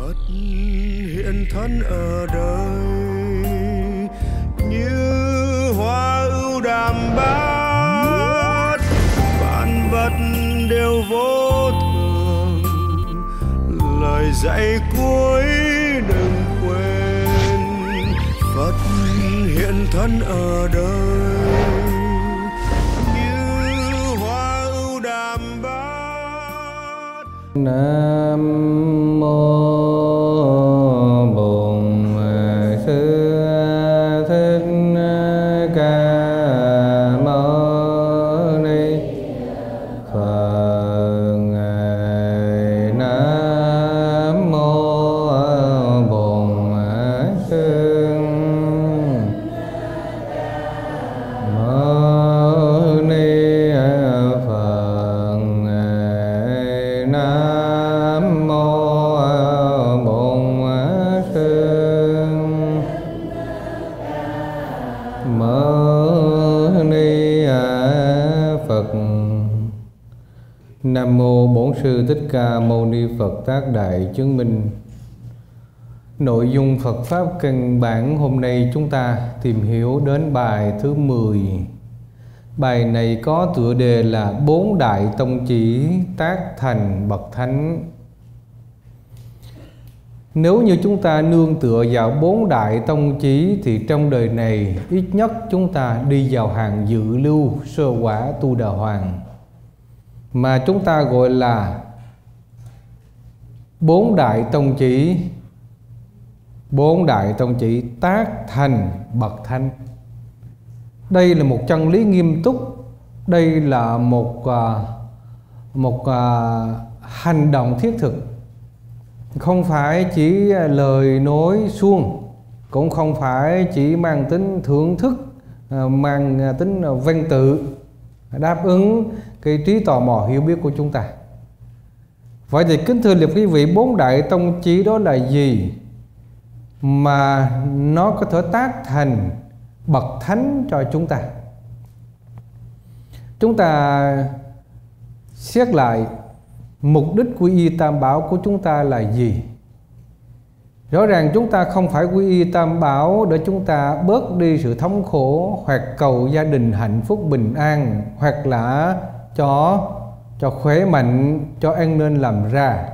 Phật hiện thân ở đời như hoa ưu đàm bát, vạn vật đều vô thường. Lời dạy cuối đừng quên, Phật hiện thân ở đời như hoa ưu bát. Nam Ca Mâu Ni Phật Tác Đại Chứng Minh. Nội dung Phật Pháp căn bản hôm nay chúng ta tìm hiểu đến bài thứ 10 Bài này có tựa đề là Bốn Đại Tông Chỉ Tác Thành Bậc Thánh. Nếu như chúng ta nương tựa vào bốn đại tông chỉ Thì trong đời này ít nhất chúng ta đi vào hàng dự lưu, sơ quả tu đà hoàng. Mà chúng ta gọi là bốn đại tông chỉ. Bốn đại tông chỉ tác thành bậc thanh đây là một chân lý nghiêm túc. Đây là một à, một à, hành động thiết thực. Không phải chỉ lời nói suông, cũng không phải chỉ mang tính thưởng thức à, mang tính văn tự đáp ứng cái trí tò mò hiểu biết của chúng ta vậy thì kính thưa liệt quý vị, bốn đại tông chỉ đó là gì? Mà nó có thể tác thành bậc thánh cho chúng ta. Chúng ta xét lại mục đích quy y tam bảo của chúng ta là gì? Rõ ràng chúng ta không phải quy y tam bảo để chúng ta bớt đi sự thống khổ, hoặc cầu gia đình hạnh phúc bình an, hoặc là cho cho khỏe mạnh, cho an nên làm ra.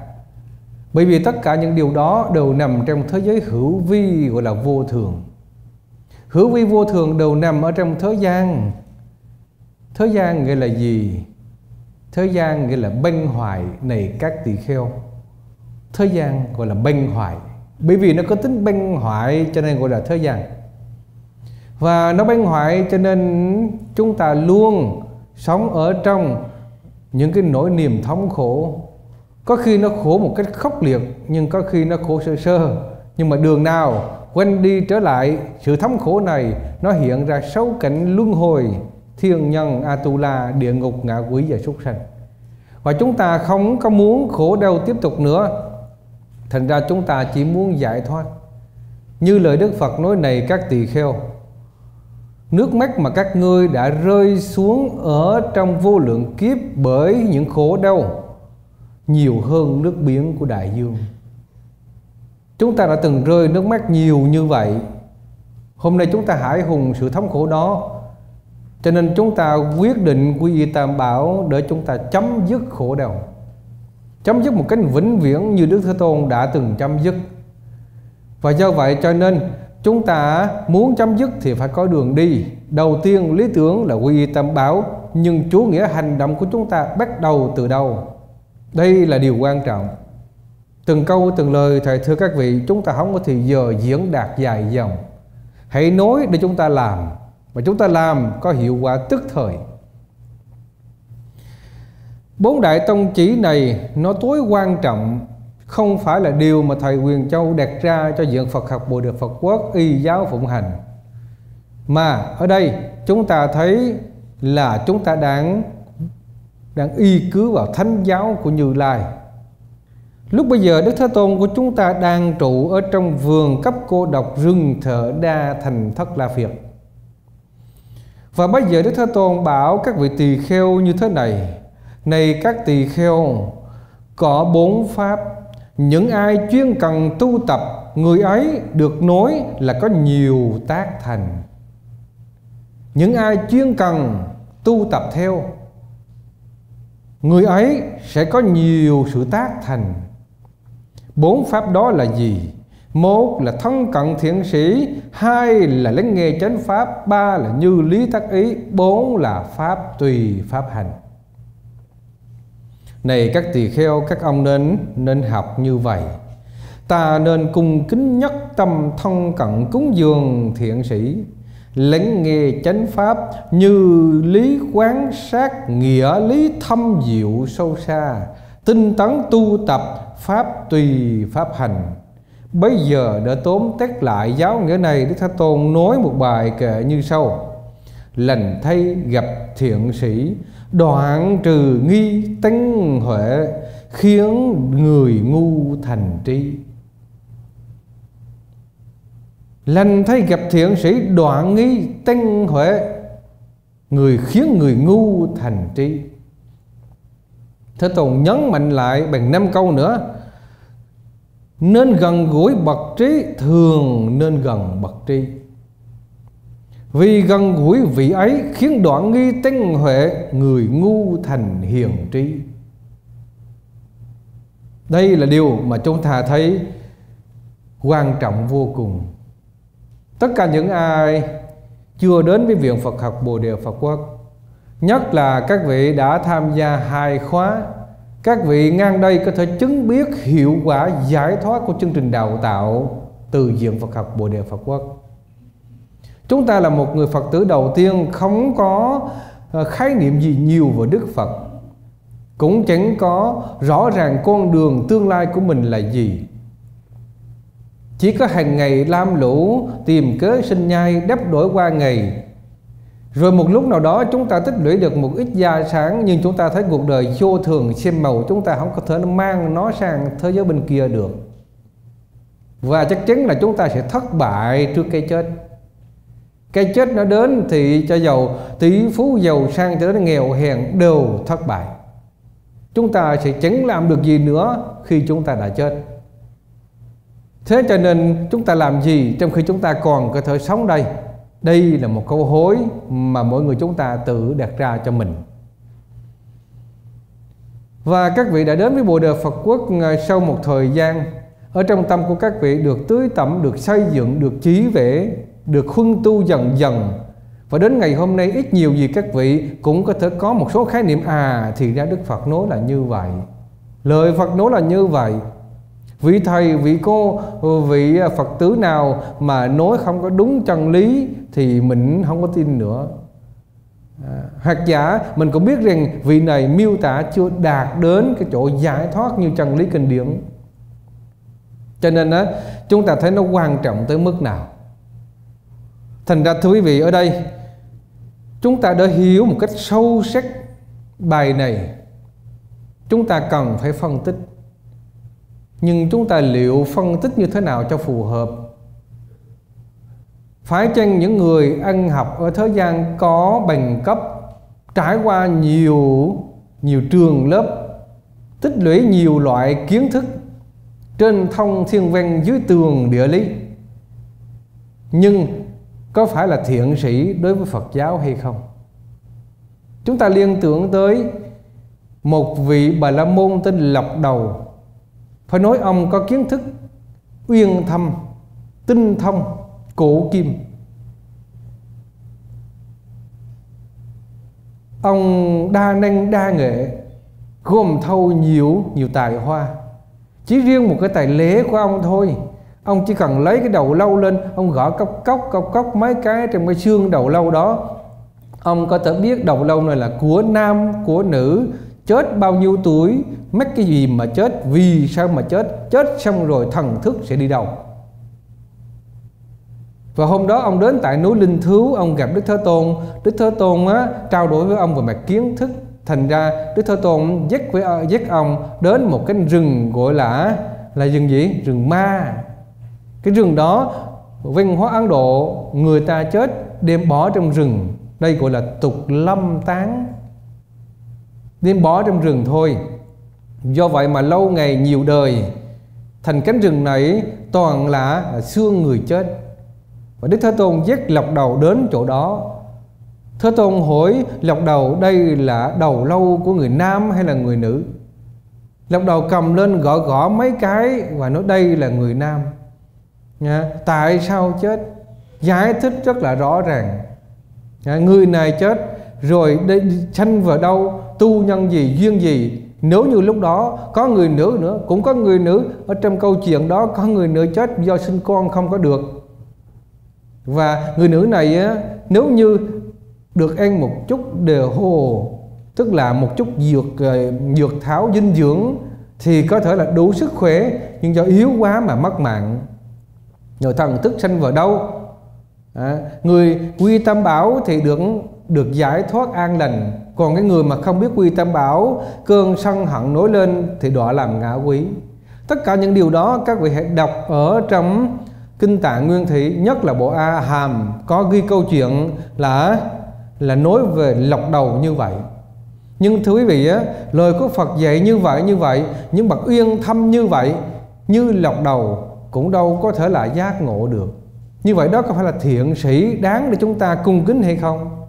Bởi vì tất cả những điều đó đều nằm trong thế giới hữu vi, gọi là vô thường. Hữu vi vô thường đều nằm ở trong thế gian. Thế gian nghĩa là gì? Thế gian nghĩa là bênh hoại này các tỳ kheo. Thế gian gọi là bênh hoại. Bởi vì nó có tính bênh hoại cho nên gọi là thế gian. Và nó bênh hoại cho nên chúng ta luôn sống ở trong những cái nỗi niềm thống khổ, có khi nó khổ một cách khốc liệt, nhưng có khi nó khổ sơ sơ. Nhưng mà đường nào quanh đi trở lại, sự thống khổ này nó hiện ra sáu cảnh luân hồi, thiên nhân atula, địa ngục, ngạ quỷ và súc sanh. Và chúng ta không có muốn khổ đau tiếp tục nữa. Thành ra chúng ta chỉ muốn giải thoát. Như lời đức phật nói này các tỳ kheo nước mắt mà các ngươi đã rơi xuống ở trong vô lượng kiếp bởi những khổ đau, nhiều hơn nước biển của đại dương. Chúng ta đã từng rơi nước mắt nhiều như vậy. Hôm nay chúng ta hãi hùng sự thống khổ đó. Cho nên chúng ta quyết định quy y tam bảo để chúng ta chấm dứt khổ đau. Chấm dứt một cách vĩnh viễn như đức thế tôn đã từng chấm dứt. Và do vậy cho nên chúng ta muốn chấm dứt thì phải có đường đi. Đầu tiên, lý tưởng là quy y tam bảo nhưng chủ nghĩa hành động của chúng ta bắt đầu từ đâu? Đây là điều quan trọng. Từng câu, từng lời, thầy thưa các vị, chúng ta không có thì giờ diễn đạt dài dòng. Hãy nói để chúng ta làm và chúng ta làm có hiệu quả tức thời. Bốn đại tông chỉ này, nó tối quan trọng không phải là điều mà thầy Quyền Châu đặt ra cho diện Phật học Bồ Đề Phật Quốc y giáo phụng hành mà ở đây chúng ta thấy là chúng ta đang đang y cứ vào thánh giáo của Như Lai Lúc bây giờ Đức Thế Tôn của chúng ta đang trụ ở trong vườn cấp cô độc rừng thợ đa thành thất la phiệt. Và bây giờ Đức Thế Tôn bảo các vị tỳ kheo như thế này. Này các tỳ kheo, có bốn pháp những ai chuyên cần tu tập, người ấy được nói là có nhiều tác thành. Những ai chuyên cần tu tập theo, người ấy sẽ có nhiều sự tác thành. Bốn pháp đó là gì? Một là thân cận thiện sĩ, hai là lắng nghe chánh pháp, ba là như lý tác ý, bốn là pháp tùy pháp hành này các tỳ kheo, các ông nên nên học như vậy. Ta nên cung kính nhất tâm thân cận cúng dường thiện sĩ, lắng nghe chánh pháp như lý quán sát nghĩa, lý thâm diệu sâu xa, tinh tấn tu tập pháp tùy pháp hành. Bây giờ đã tóm tắt lại giáo nghĩa này, đức thế tôn nói một bài kệ như sau. Lành thay gặp thiện sĩ đoạn trừ nghi tánh huệ khiến người ngu thành tri. Lành thay gặp thiện sĩ đoạn nghi tánh huệ, người khiến người ngu thành tri. Thế tôn nhấn mạnh lại bằng năm câu nữa, nên gần gũi bậc trí, thường nên gần bậc tri vì gần gũi vị ấy khiến đoạn nghi tinh huệ người ngu thành hiền trí. Đây là điều mà chúng ta thấy quan trọng vô cùng. Tất cả những ai chưa đến với viện Phật học Bồ Đề Phật Quốc, nhất là các vị đã tham gia hai khóa, các vị ngang đây có thể chứng biết hiệu quả giải thoát của chương trình đào tạo từ viện Phật học Bồ Đề Phật Quốc. Chúng ta là một người Phật tử đầu tiên, không có ờ, khái niệm gì nhiều về Đức Phật. Cũng chẳng có rõ ràng con đường tương lai của mình là gì. Chỉ có hàng ngày lam lũ, tìm cớ sinh nhai, đắp đổi qua ngày. Rồi một lúc nào đó chúng ta tích lũy được một ít gia sản, Nhưng chúng ta thấy cuộc đời vô thường, xem màu Chúng ta không có thể mang nó sang thế giới bên kia được. Và chắc chắn là chúng ta sẽ thất bại trước cái chết cái chết nó đến thì cho giàu tỷ phú giàu sang cho đến nghèo hèn đều thất bại. Chúng ta sẽ chẳng làm được gì nữa khi chúng ta đã chết. Thế cho nên chúng ta làm gì trong khi chúng ta còn có thể sống đây? Đây là một câu hối mà mỗi người chúng ta tự đặt ra cho mình. Và các vị đã đến với Bồ Đề Phật Quốc à, sau một thời gian Ở trong tâm của các vị được tưới tẩm, được xây dựng, được trí vẽ được khuân tu dần dần. Và đến ngày hôm nay ít nhiều gì các vị cũng có thể có một số khái niệm à thì ra Đức Phật nói là như vậy. Lời Phật nói là như vậy. Vị thầy vị cô vị Phật tử nào mà nói không có đúng chân lý thì mình không có tin nữa. À, hoặc giả mình cũng biết rằng vị này miêu tả chưa đạt đến cái chỗ giải thoát như chân lý kinh điển. Cho nên á chúng ta thấy nó quan trọng tới mức nào? Thành ra thưa quý vị, ở đây, Chúng ta đã hiểu một cách sâu sắc bài này. Chúng ta cần phải phân tích. Nhưng chúng ta liệu phân tích như thế nào cho phù hợp? Phải chăng những người ăn học ở thế gian có bằng cấp, Trải qua nhiều nhiều trường lớp, Tích lũy nhiều loại kiến thức Trên thông thiên văn dưới tường địa lý? Nhưng có phải là thiện sĩ đối với Phật giáo hay không? Chúng ta liên tưởng tới một vị Bà La Môn tên Lộc Đầu. Phải nói ông có kiến thức uyên thâm, tinh thông, cổ kim. Ông đa năng đa nghệ Gồm thâu nhiều nhiều tài hoa. Chỉ riêng một cái tài lễ của ông thôi ông chỉ cần lấy cái đầu lâu lên ông gõ cốc cốc cốc cốc mấy cái trong cái xương đầu lâu đó. Ông có thể biết đầu lâu này là của nam của nữ chết bao nhiêu tuổi mất cái gì mà chết vì sao mà chết chết xong rồi thần thức sẽ đi đâu. Và hôm đó ông đến tại núi Linh Thứu Ông gặp Đức Thế Tôn. Đức Thế Tôn á, trao đổi với ông về mặt kiến thức. Thành ra Đức Thế Tôn dắt, với, dắt ông đến một cái rừng gọi là là rừng gì? Rừng ma cái rừng đó văn hóa Ấn Độ người ta chết đem bỏ trong rừng. Đây gọi là tục lâm tán. Đem bỏ trong rừng thôi. Do vậy mà lâu ngày nhiều đời thành cánh rừng này toàn là, xương người chết. Và đức thế tôn dắt lọc đầu đến chỗ đó. Thế tôn hỏi lọc đầu đây là đầu lâu của người nam hay là người nữ? Lọc đầu cầm lên gõ gõ mấy cái và nói đây là người nam. Nha. tại sao chết giải thích rất là rõ ràng Nha. người này chết rồi đây sanh vào đâu tu nhân gì duyên gì nếu như lúc đó có người nữ nữa cũng có người nữ ở trong câu chuyện đó có người nữ chết do sinh con không có được và người nữ này á, nếu như được ăn một chút đều hồ tức là một chút dược ờ, dược tháo dinh dưỡng thì có thể là đủ sức khỏe nhưng do yếu quá mà mất mạng rồi thần thức sanh vào đâu? À, người quy tâm bảo thì được được giải thoát an lành. Còn cái người mà không biết quy tâm bảo cơn sân hận nổi lên thì đọa làm ngã quý tất cả những điều đó các vị hãy đọc ở trong kinh tạng nguyên thủy nhất là bộ a hàm có ghi câu chuyện là là nói về lọc đầu như vậy. Nhưng thưa quý vị á, lời của Phật dạy như vậy như vậy những bậc uyên thâm như vậy như lọc đầu cũng đâu có thể là giác ngộ được. Như vậy đó có phải là thiện sĩ đáng để chúng ta cung kính hay không?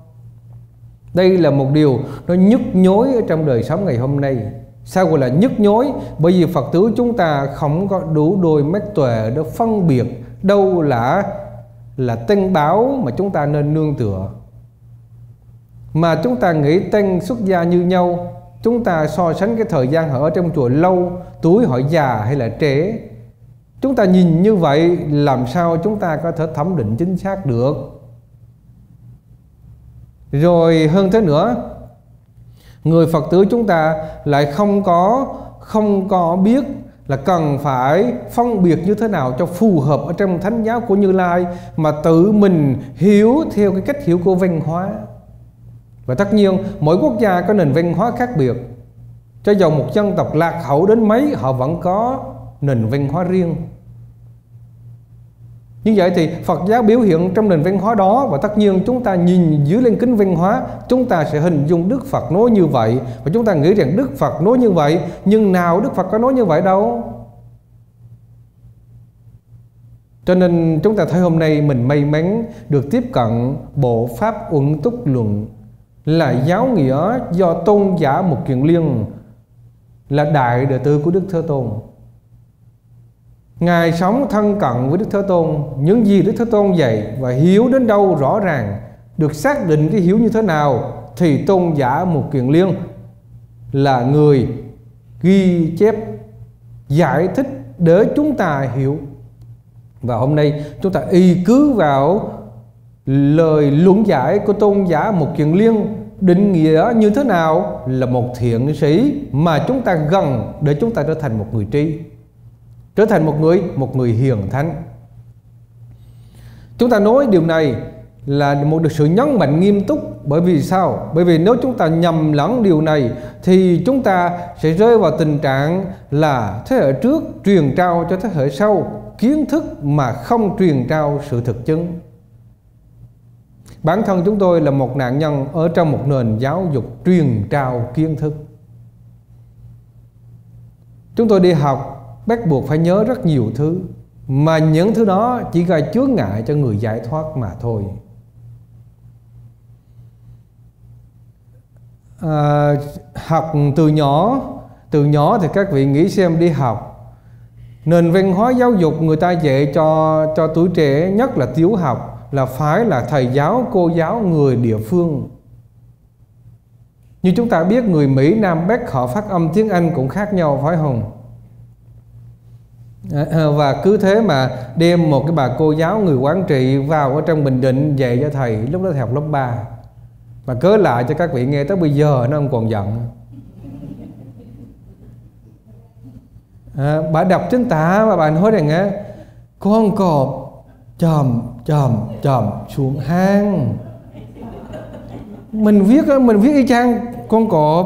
Đây là một điều nó nhức nhối ở trong đời sống ngày hôm nay. Sao gọi là nhức nhối? Bởi vì phật tử chúng ta không có đủ đôi mắt tuệ để phân biệt đâu là là tên báo mà chúng ta nên nương tựa. Mà chúng ta nghĩ tên xuất gia như nhau, chúng ta so sánh cái thời gian họ ở trong chùa lâu, tuổi họ già hay là trẻ chúng ta nhìn như vậy, làm sao chúng ta có thể thẩm định chính xác được rồi hơn thế nữa, người phật tử chúng ta lại không có không có biết là cần phải phân biệt như thế nào cho phù hợp ở trong thánh giáo của Như Lai mà tự mình hiểu theo cái cách hiểu của văn hóa. Và tất nhiên, mỗi quốc gia có nền văn hóa khác biệt. Cho dù một dân tộc lạc hậu đến mấy, họ vẫn có nền văn hóa riêng. Như vậy thì Phật giáo biểu hiện trong nền văn hóa đó và tất nhiên chúng ta nhìn dưới lên kính văn hóa, chúng ta sẽ hình dung Đức Phật nói như vậy và chúng ta nghĩ rằng Đức Phật nói như vậy, nhưng nào Đức Phật có nói như vậy đâu. Cho nên chúng ta thấy hôm nay mình may mắn được tiếp cận bộ Pháp Uẩn Túc Luận là giáo nghĩa do tôn giả một kiền liên, là đại đệ tử của Đức Thế Tôn. Ngài sống thân cận với Đức Thế Tôn. Những gì Đức Thế Tôn dạy Và hiểu đến đâu rõ ràng, Được xác định cái hiểu như thế nào, Thì tôn giả một kiền liên Là người ghi chép, Giải thích để chúng ta hiểu. Và hôm nay chúng ta y cứ vào Lời luận giải của tôn giả một kiền liên định nghĩa như thế nào là một thiện sĩ mà chúng ta gần để chúng ta trở thành một người tri trở thành một người một người hiền thánh. Chúng ta nói điều này là một sự nhấn mạnh nghiêm túc. Bởi vì sao? Bởi vì nếu chúng ta nhầm lẫn điều này, thì chúng ta sẽ rơi vào tình trạng là thế hệ trước truyền trao cho thế hệ sau kiến thức mà không truyền trao sự thực chứng. Bản thân chúng tôi là một nạn nhân ở trong một nền giáo dục truyền trao kiến thức. Chúng tôi đi học bắt buộc phải nhớ rất nhiều thứ mà những thứ đó chỉ gây chướng ngại cho người giải thoát mà thôi. À, học từ nhỏ từ nhỏ thì các vị nghĩ xem đi học. Nền văn hóa giáo dục người ta dạy cho cho tuổi trẻ nhất là tiểu học là phải là thầy giáo cô giáo người địa phương. Như chúng ta biết người Mỹ Nam Bắc họ phát âm tiếng Anh cũng khác nhau phải không? Ờ, ờ, và cứ thế mà đem một cái bà cô giáo người quán trị vào ở trong Bình Định dạy cho thầy lúc đó thầy học lớp 3 mà cớ lại cho các vị nghe tới bây giờ nó không còn giận. À, bà đọc chính tả và bà nói rằng á con cọp chầm chầm chầm xuống hang. Mình viết mình viết y chang con cọp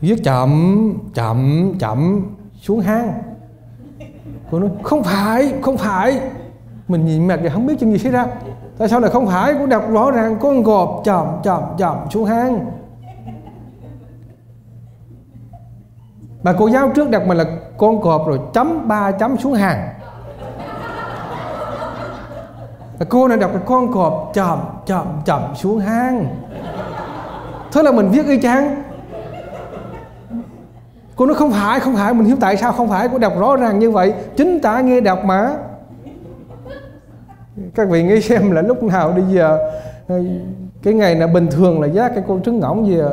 viết chậm chậm chậm xuống hang cô nói, không phải không phải. Mình nhìn mặt thì không biết chuyện gì xảy ra. Tại sao lại không phải? Cô đọc rõ ràng, con gọp chậm chậm chậm xuống hang. Bà cô giáo trước đọc mình là con cọp rồi chấm ba chấm xuống hàng cô này đọc là con cọp chậm chậm chậm xuống hang. Thế là mình viết y chang cô nói không phải không phải mình hiểu tại sao không phải. Cô đọc rõ ràng như vậy chính ta nghe đọc mà. Các vị nghĩ xem là lúc nào đi giờ cái ngày nào bình thường là giá cái con trứng ngỗng gì à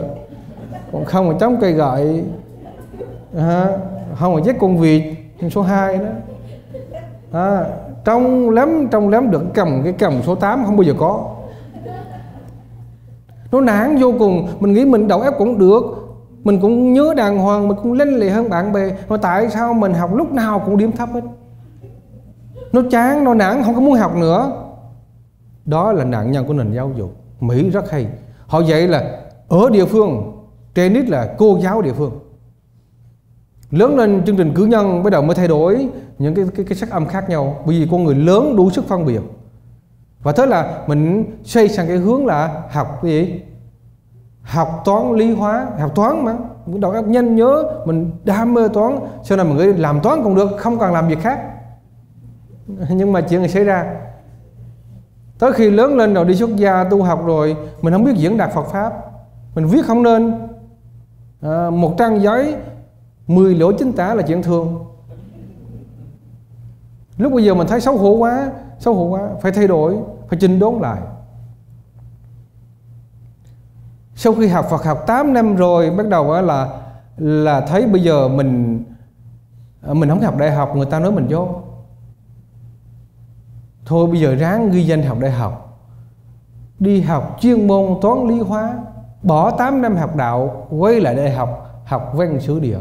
còn không là chống cây gậy. À, không là giết con vịt số 2 đó. À, trong lắm trong lắm được cầm cái cầm số 8 không bao giờ có. Nó nản vô cùng. Mình nghĩ mình đầu ép cũng được mình cũng nhớ đàng hoàng mình cũng lên lì hơn bạn bè. Mà tại sao mình học lúc nào cũng điểm thấp hết? Nó chán nó nản không có muốn học nữa. Đó là nạn nhân của nền giáo dục. Mỹ rất hay. Họ dạy là ở địa phương trên ít là cô giáo địa phương. Lớn lên chương trình cử nhân bắt đầu mới thay đổi những cái cái, cái sắc âm khác nhau bởi vì con người lớn đủ sức phân biệt. Và thế là mình xây sang cái hướng là học cái gì? Học toán lý hóa học toán mà. Đầu óc nhanh nhớ mình đam mê toán sau này mình nghĩ làm toán cũng được không cần làm việc khác. Nhưng mà chuyện này xảy ra. Tới khi lớn lên rồi đi xuất gia tu học rồi mình không biết diễn đạt Phật pháp. Mình viết không nên. À, một trang giấy 10 lỗ chính tả là chuyện thường. Lúc bây giờ mình thấy xấu hổ quá xấu hổ quá phải thay đổi phải chỉnh đốn lại sau khi học Phật học 8 năm rồi, bắt đầu là là thấy bây giờ mình ờ, mình không học đại học, người ta nói mình vô. Thôi bây giờ ráng ghi danh học đại học. Đi học chuyên môn toán lý hóa, bỏ 8 năm học đạo, quay lại đại học học văn sử địa.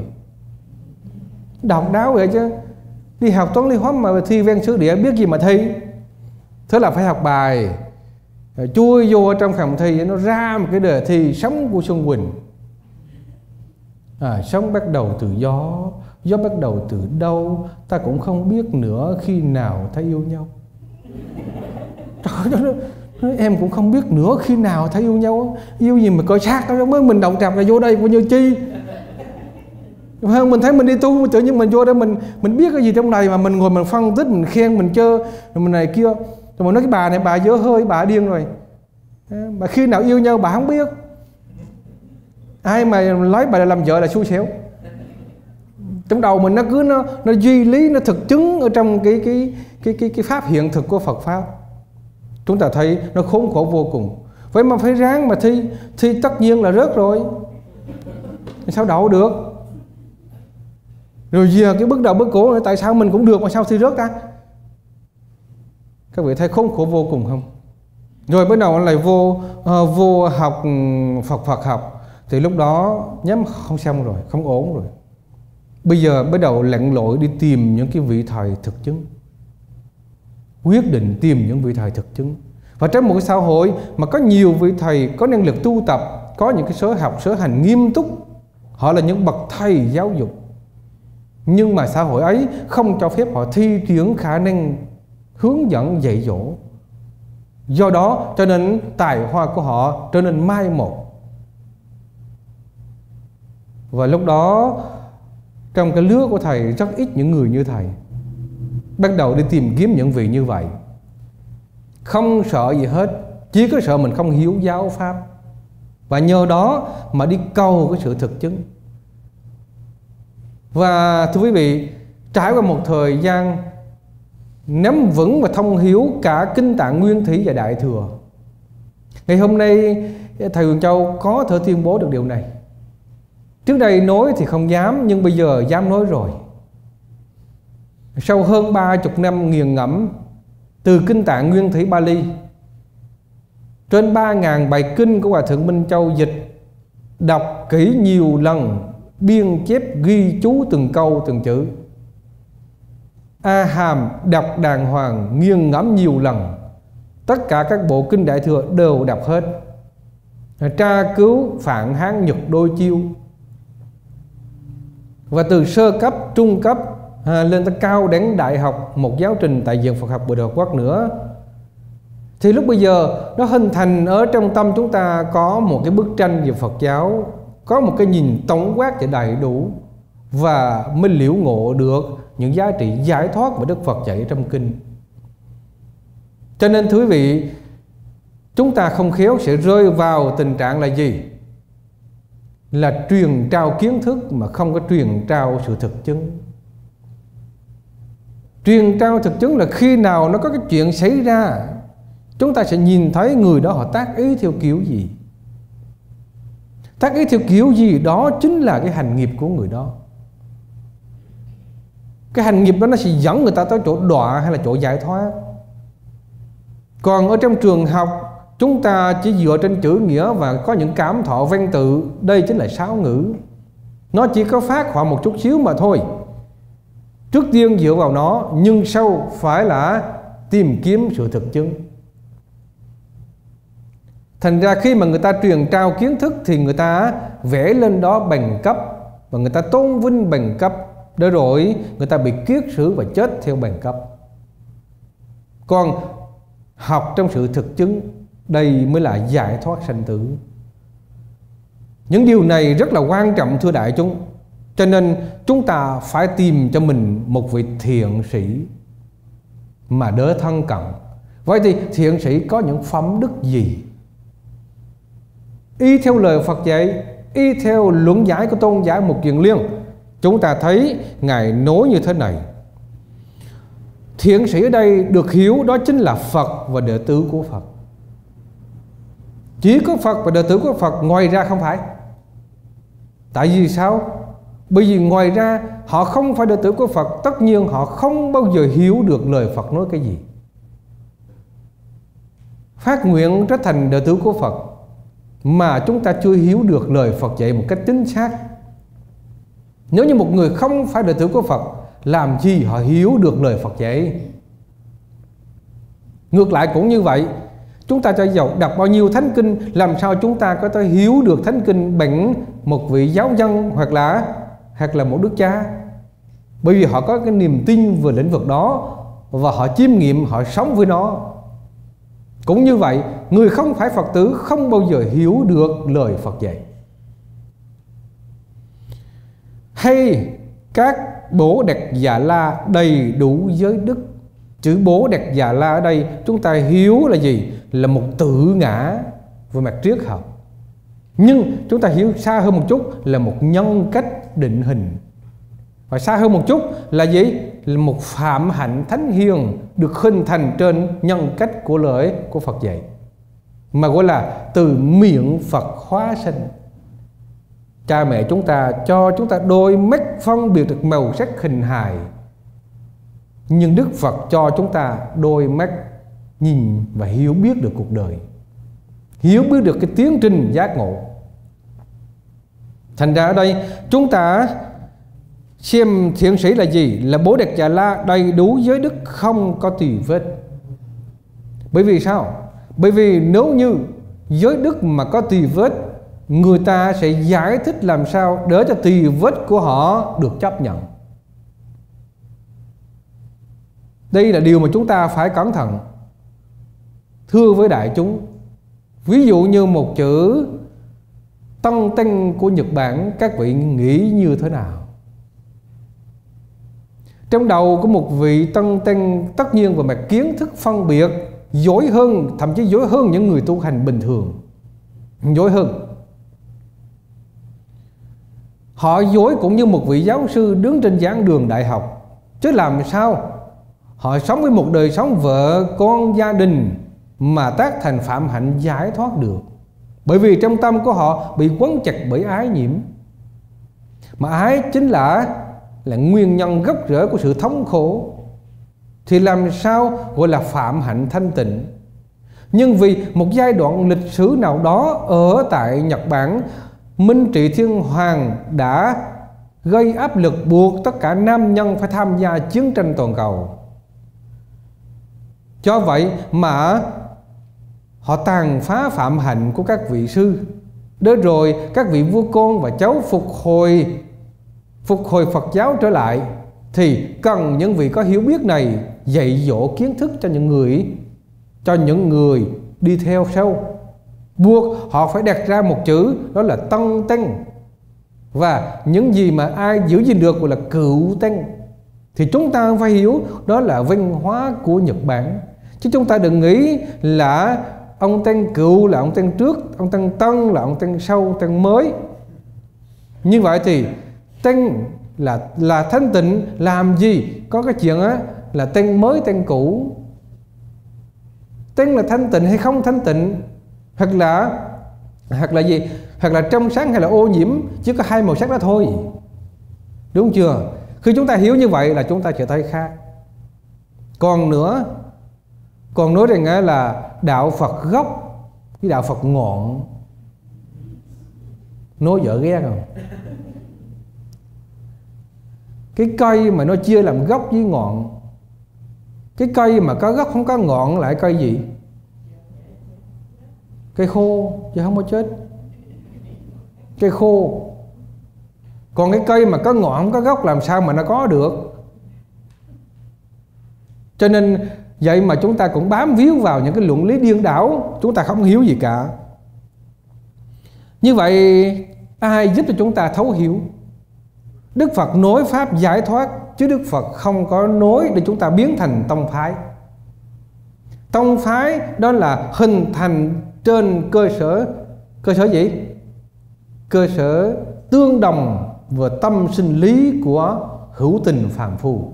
Đọc đáo vậy chứ. Đi học toán lý hóa mà thi văn sử địa, biết gì mà thi? Thế là phải học bài rồi chui vô trong phòng thi nó ra một cái đề thi sống của Xuân Quỳnh. À, sống bắt đầu từ gió gió bắt đầu từ đâu ta cũng không biết nữa khi nào ta yêu nhau. Trời ơi em cũng không biết nữa khi nào thấy yêu nhau yêu gì mà coi sát đó mới mình động trạp là vô đây bao nhiêu chi? Hơn mình thấy mình đi tu tự nhiên mình vô đây mình mình biết cái gì trong này mà mình ngồi mình phân tích mình khen mình chơi mình này kia rồi mà nói cái bà này, bà dở hơi, bà điên rồi. Bà khi nào yêu nhau bà không biết. Ai mà nói bà làm vợ là xui xẻo. Trong đầu mình nó cứ nó nó duy lý, nó thực chứng ở trong cái cái cái cái cái pháp hiện thực của Phật pháp. Chúng ta thấy nó khốn khổ vô cùng. Vậy mà phải ráng mà thi thi tất nhiên là rớt rồi. Sao đậu được? Rồi giờ cái bước đầu bước cổ, tại sao mình cũng được mà sao thi rớt ta? Các vị thấy khốn khổ vô cùng không? Rồi bắt đầu lại vô uh, vô học ừ, Phật Phật học thì lúc đó nhắm không xong rồi không ổn rồi. Bây giờ bắt đầu lặn lội đi tìm những cái vị thầy thực chứng. Quyết định tìm những vị thầy thực chứng. Và trong một cái xã hội mà có nhiều vị thầy có năng lực tu tập có những cái sở học sở hành nghiêm túc họ là những bậc thầy giáo dục. Nhưng mà xã hội ấy không cho phép họ thi triển khả năng hướng dẫn dạy dỗ. Do đó, cho nên tài hoa của họ trở nên mai một. Và lúc đó, trong cái lứa của thầy, rất ít những người như thầy. Bắt đầu đi tìm kiếm những vị như vậy. Không sợ gì hết, chỉ có sợ mình không hiểu giáo pháp. Và nhờ đó mà đi cầu cái sự thực chứng. Và thưa quý vị, trải qua một thời gian nắm vững và thông hiểu cả kinh tạng nguyên thủy và đại thừa. Ngày hôm nay, thầy Huyền Châu có thể tuyên bố được điều này. Trước đây nói thì không dám, nhưng bây giờ dám nói rồi. Sau hơn ba chục năm nghiền ngẫm từ kinh tạng nguyên thủy Bali, trên ba ngàn bài kinh của Hòa Thượng Minh Châu dịch, đọc kỹ nhiều lần, biên chép ghi chú từng câu, từng chữ. A Hàm đọc đàng hoàng nghiêng ngẫm nhiều lần. Tất cả các bộ kinh đại thừa đều đọc hết. Tra cứu phản hán nhật đôi chiêu. Và từ sơ cấp trung cấp à, lên tới cao đẳng đại học một giáo trình tại viện Phật học Bồ Đào Quốc nữa. Thì lúc bây giờ nó hình thành ở trong tâm chúng ta có một cái bức tranh về Phật giáo có một cái nhìn tổng quát và đầy đủ và mới liễu ngộ được những giá trị giải thoát mà Đức Phật dạy trong kinh. Cho nên thưa quý vị, chúng ta không khéo sẽ rơi vào tình trạng là gì? Là truyền trao kiến thức mà không có truyền trao sự thực chứng. Truyền trao thực chứng là khi nào nó có cái chuyện xảy ra, chúng ta sẽ nhìn thấy người đó họ tác ý theo kiểu gì. Tác ý theo kiểu gì đó chính là cái hành nghiệp của người đó cái hành nghiệp đó nó sẽ dẫn người ta tới chỗ đọa hay là chỗ giải thoát. Còn ở trong trường học, chúng ta chỉ dựa trên chữ nghĩa và có những cảm thọ văn tự. Đây chính là sáo ngữ. Nó chỉ có phát họa một chút xíu mà thôi. Trước tiên dựa vào nó, nhưng sau phải là tìm kiếm sự thực chứng. Thành ra khi mà người ta truyền trao kiến thức thì người ta vẽ lên đó bằng cấp và người ta tôn vinh bằng cấp để rồi người ta bị kiết sử và chết theo bằng cấp còn học trong sự thực chứng, đây mới là giải thoát sanh tử. Những điều này rất là quan trọng, thưa đại chúng. Cho nên chúng ta phải tìm cho mình một vị thiện sĩ mà đỡ thân cận. Vậy thì thiện sĩ có những phẩm đức gì? Y theo lời phật dạy, y theo luận giải của tôn giả một kiền liên chúng ta thấy ngài nói như thế này. Thiện sĩ ở đây được hiểu đó chính là phật và đệ tử của phật. Chỉ có phật và đệ tử của phật ngoài ra không phải. Tại vì sao? Bởi vì ngoài ra họ không phải đệ tử của phật. Tất nhiên họ không bao giờ hiểu được lời phật nói cái gì. Phát nguyện trở thành đệ tử của phật mà chúng ta chưa hiểu được lời phật dạy một cách chính xác nếu như một người không phải đệ tử của Phật, Làm gì họ hiểu được lời Phật dạy? Ngược lại cũng như vậy, Chúng ta cho dầu đọc bao nhiêu thánh kinh, Làm sao chúng ta có thể hiểu được thánh kinh Bằng một vị giáo dân Hoặc là hoặc là một đức cha? Bởi vì họ có cái niềm tin về lĩnh vực đó Và họ chiêm nghiệm, Họ sống với nó. Cũng như vậy, Người không phải Phật tử Không bao giờ hiểu được lời Phật dạy. Hay các bố đẹp giả la đầy đủ giới đức? Chữ bố đẹp giả la ở đây chúng ta hiểu là gì? Là một tự ngã về mặt triết học. Nhưng chúng ta hiểu xa hơn một chút là một nhân cách định hình. Và xa hơn một chút là gì? Là một phạm hạnh thánh hiền được hình thành trên nhân cách của lợi của Phật dạy, mà gọi là từ miệng Phật hóa sinh cha mẹ chúng ta cho chúng ta đôi mắt phân biệt được màu sắc hình hài. Nhưng đức phật cho chúng ta đôi mắt nhìn và hiểu biết được cuộc đời, hiểu biết được cái tiến trình giác ngộ. Thành ra ở đây, chúng ta xem thiện sĩ là gì, là bố đẹp già la đầy đủ giới đức không có tỳ vết. Bởi vì sao? Bởi vì nếu như giới đức mà có tỳ vết người ta sẽ giải thích làm sao để cho tỳ vết của họ được chấp nhận. Đây là điều mà chúng ta phải cẩn thận. Thưa với đại chúng, ví dụ như một chữ tân tinh của nhật bản, các vị nghĩ như thế nào? Trong đầu của một vị tân tinh, tất nhiên về mặt kiến thức phân biệt dối hơn, thậm chí dối hơn những người tu hành bình thường. Dối hơn. Họ dối cũng như một vị giáo sư đứng trên giảng đường đại học. Chứ làm sao? Họ sống với một đời sống vợ con gia đình Mà tác thành phạm hạnh giải thoát được. Bởi vì trong tâm của họ bị quấn chặt bởi ái nhiễm. Mà ái chính là là nguyên nhân gốc rễ của sự thống khổ. Thì làm sao gọi là phạm hạnh thanh tịnh? Nhưng vì một giai đoạn lịch sử nào đó ở tại Nhật Bản Minh Trị Thiên Hoàng đã gây áp lực buộc tất cả nam nhân phải tham gia chiến tranh toàn cầu. Cho vậy mà họ tàn phá phạm hạnh của các vị sư. Đến rồi các vị vua con và cháu phục hồi phục hồi Phật giáo trở lại, thì cần những vị có hiểu biết này dạy dỗ kiến thức cho những người, cho những người đi theo sau buộc họ phải đặt ra một chữ, đó là tân tăng và những gì mà ai giữ gìn được gọi là cựu tăng thì chúng ta phải hiểu đó là văn hóa của Nhật Bản. Chứ chúng ta đừng nghĩ là ông tăng cựu là ông tăng trước, ông tăng tân là ông tăng sau, ông tăng mới. Như vậy thì tăng là là thanh tịnh, làm gì có cái chuyện á là tăng mới tăng cũ. Tăng là thanh tịnh hay không thanh tịnh? Hoặc là hoặc là gì? Hoặc là trong sáng hay là ô nhiễm, chỉ có hai màu sắc đó thôi. Đúng chưa? Khi chúng ta hiểu như vậy là chúng ta sẽ thấy khác. Còn nữa, còn nói rằng là đạo Phật gốc với đạo Phật ngọn. Nói vợ ghét không? Cái cây mà nó chia làm gốc với ngọn. Cái cây mà có gốc không có ngọn lại cây gì? Cây khô, chứ không có chết. Cây khô. Còn cái cây mà có ngọn không có gốc làm sao mà nó có được? Cho nên vậy mà chúng ta cũng bám víu vào những cái luận lý điên đảo, chúng ta không hiểu gì cả. Như vậy, ai giúp cho chúng ta thấu hiểu? Đức Phật nói pháp giải thoát, chứ Đức Phật không có nói để chúng ta biến thành tông phái. Tông phái đó là hình thành trên cơ sở cơ sở gì? Cơ sở tương đồng và tâm sinh lý của hữu tình phàm phu.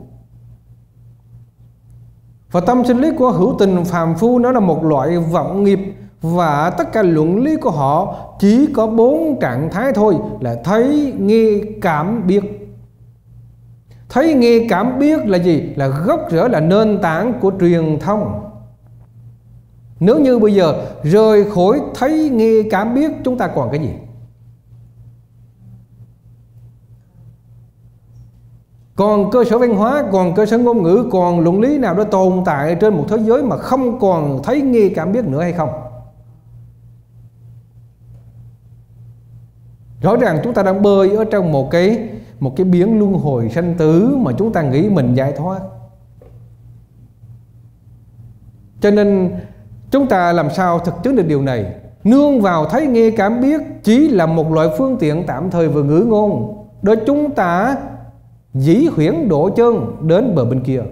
Và tâm sinh lý của hữu tình phàm phu nó là một loại vọng nghiệp và tất cả luận lý của họ chỉ có bốn trạng thái thôi, là thấy, nghe, cảm, biết. Thấy, nghe, cảm, biết là gì? Là gốc rễ là nền tảng của truyền thông nếu như bây giờ rời khỏi thấy, nghe, cảm biết, chúng ta còn cái gì? Còn cơ sở văn hóa, còn cơ sở ngôn ngữ, còn luận lý nào đó tồn tại trên một thế giới mà không còn thấy, nghe, cảm biết nữa hay không? Rõ ràng chúng ta đang bơi ở trong một cái một cái biến luân hồi sanh tử mà chúng ta nghĩ mình giải thoát. Cho nên chúng ta làm sao thực chứng được điều này? Nương vào thấy nghe cảm biết, chỉ là một loại phương tiện tạm thời vừa ngữ ngôn, để chúng ta dĩ huyễn đổ chân đến bờ bên kia.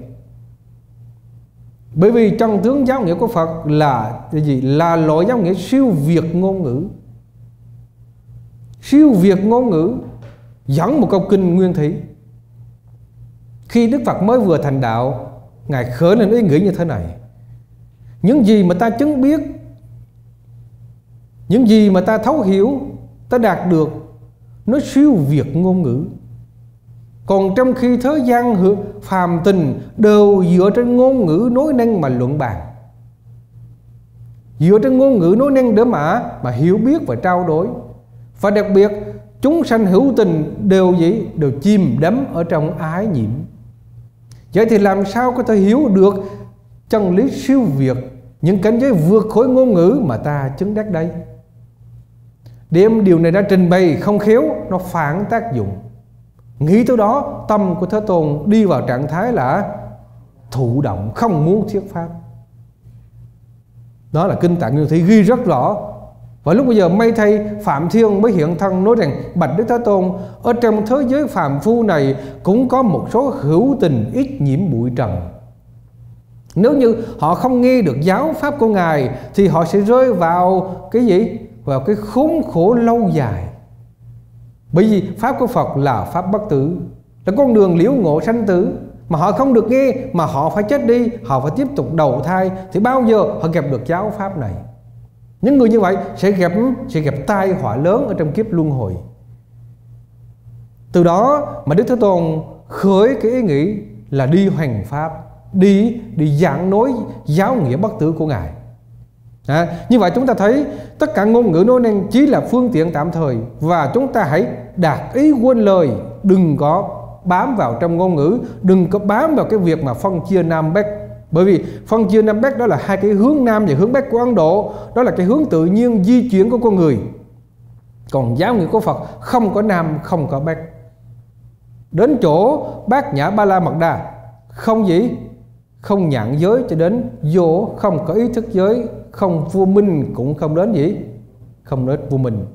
Bởi vì trong tướng giáo nghĩa của Phật là gì? Là loại giáo nghĩa siêu việt ngôn ngữ. Siêu việt ngôn ngữ dẫn một câu kinh nguyên thủy. Khi Đức Phật mới vừa thành đạo, Ngài khởi lên ý nghĩ như thế này. Những gì mà ta chứng biết, Những gì mà ta thấu hiểu, Ta đạt được, Nó siêu việt ngôn ngữ. Còn trong khi thế gian phàm tình Đều dựa trên ngôn ngữ nói năng mà luận bàn. Dựa trên ngôn ngữ nói năng để mà Mà hiểu biết và trao đổi. Và đặc biệt, chúng sanh hữu tình đều gì đều chìm đắm ở trong ái nhiễm. Vậy thì làm sao có thể hiểu được chân lý siêu việt, những cảnh giới vượt khỏi ngôn ngữ mà ta chứng đắc đây. Đem điều này đã trình bày không khéo, nó phản tác dụng. Nghĩ tới đó, tâm của thế tôn đi vào trạng thái là thụ động, không muốn thuyết pháp. Đó là kinh tạng như thị ghi rất rõ. Và lúc bây giờ may thay, Phạm Thiên mới hiện thân nói rằng Bạch Đức Thế Tôn, Ở trong thế giới phàm phu này Cũng có một số hữu tình ít nhiễm bụi trần. Nếu như họ không nghe được giáo pháp của Ngài, Thì họ sẽ rơi vào cái gì? Vào cái khốn khổ lâu dài. Bởi vì Pháp của Phật là Pháp bất tử. Là con đường liễu ngộ sanh tử. Mà họ không được nghe, Mà họ phải chết đi, Họ phải tiếp tục đầu thai, Thì bao giờ họ gặp được giáo Pháp này? Những người như vậy sẽ gặp sẽ gặp tai họa lớn ở trong kiếp luân hồi. Từ đó mà Đức Thế Tôn khởi cái ý nghĩ là đi hoành pháp đi đi giảng nói giáo nghĩa bất tử của ngài. À, như vậy chúng ta thấy tất cả ngôn ngữ nói nên chỉ là phương tiện tạm thời và chúng ta hãy đạt ý quên lời đừng có bám vào trong ngôn ngữ đừng có bám vào cái việc mà phân chia nam bắc. Bởi vì phân chia Nam Bắc đó là hai cái hướng Nam và hướng Bắc của Ấn Độ Đó là cái hướng tự nhiên di chuyển của con người. Còn giáo nghĩa của Phật không có Nam không có Bắc. Đến chỗ bát nhã ba la mật đà Không gì không nhận giới cho đến vô, Không có ý thức giới, Không vua minh cũng không đến gì. Không đến vua minh.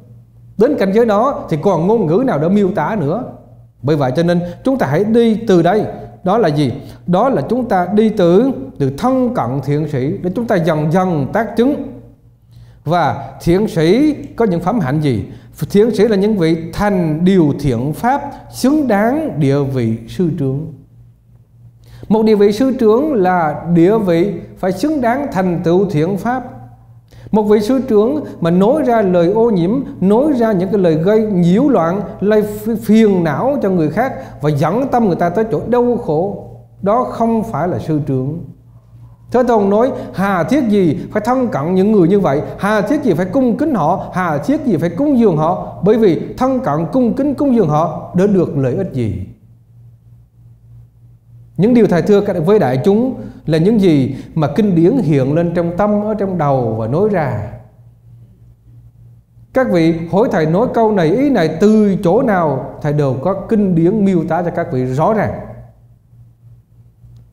Đến cảnh giới đó thì còn ngôn ngữ nào để miêu tả nữa? Bởi vậy cho nên chúng ta hãy đi từ đây. Đó là gì? Đó là chúng ta đi từ từ thân cận thiện sĩ để chúng ta dần dần tác chứng. Và thiện sĩ có những phẩm hạnh gì? Thiện sĩ là những vị thành điều thiện pháp, xứng đáng địa vị sư trưởng một địa vị sư trưởng là địa vị phải xứng đáng thành tựu thiện pháp. Một vị sư trưởng mà nói ra lời ô nhiễm, nói ra những cái lời gây nhiễu loạn, lây phiền não cho người khác và dẫn tâm người ta tới chỗ đau khổ, đó không phải là sư trưởng. Thế Tôn nói, hà thiết gì phải thân cận những người như vậy? Hà thiết gì phải cung kính họ? Hà thiết gì phải cúng dường họ? Bởi vì thân cận, cung kính, cúng dường họ Để được lợi ích gì? Những điều thầy thưa với đại chúng là những gì mà kinh điển hiện lên trong tâm, ở trong đầu và nói ra. Các vị hỏi thầy nói câu này, ý này từ chỗ nào, thầy đều có kinh điển miêu tả cho các vị rõ ràng.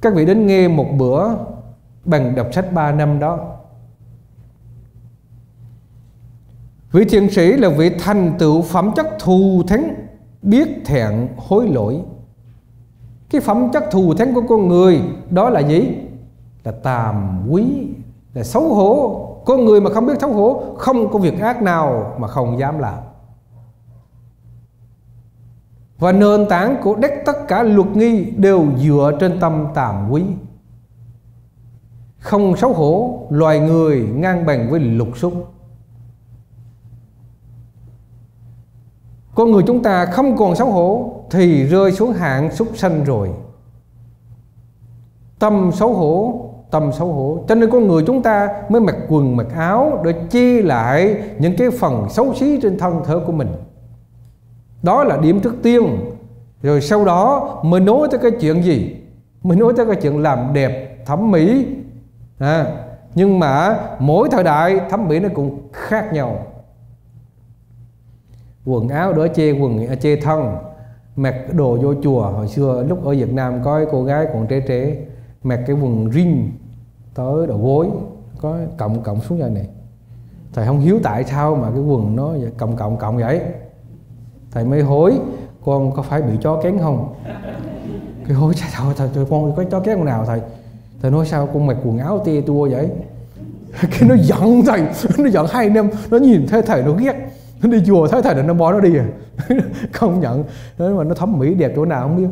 Các vị đến nghe một bữa bằng đọc sách 3 năm đó. Vị thiền sĩ là vị thành tựu phẩm chất thù thắng, biết thẹn hối lỗi cái phẩm chất thù thắng của con người, đó là gì? Là tàm quý, là xấu hổ. Con người mà không biết xấu hổ, không có việc ác nào mà không dám làm. Và nền tảng của đất tất cả luật nghi đều dựa trên tâm tàm quý. Không xấu hổ, loài người ngang bằng với lục súc con người chúng ta không còn xấu hổ thì rơi xuống hạng súc sanh rồi. Tâm xấu hổ tâm xấu hổ. Cho nên con người chúng ta mới mặc quần mặc áo để che lại những cái phần xấu xí trên thân thể của mình. Đó là điểm trước tiên. Rồi sau đó mới nói tới cái chuyện gì? Mới nói tới cái chuyện làm đẹp thẩm mỹ. À, nhưng mà mỗi thời đại thẩm mỹ nó cũng khác nhau. Quần áo đỡ che quần à, che thân mặc đồ vô chùa. Hồi xưa lúc ở Việt Nam có cô gái còn trẻ trẻ mặc cái quần rin tới đầu gối có cộng cộng xuống như này. Thầy không hiếu tại sao mà cái quần nó cộng cộng cộng vậy. Thầy mới hối con có phải bị chó kén không? Cái hối sao thầy, thầy con có chó kén con nào thầy? Thầy nói sao con mặc quần áo tia tua vậy? Cái nó giận thầy nó giận hai năm nó nhìn thấy thầy nó ghét nó đi chùa thấy thầy nó bỏ nó đi à. Không nhận. Thế mà nó thẩm mỹ đẹp chỗ nào không biết.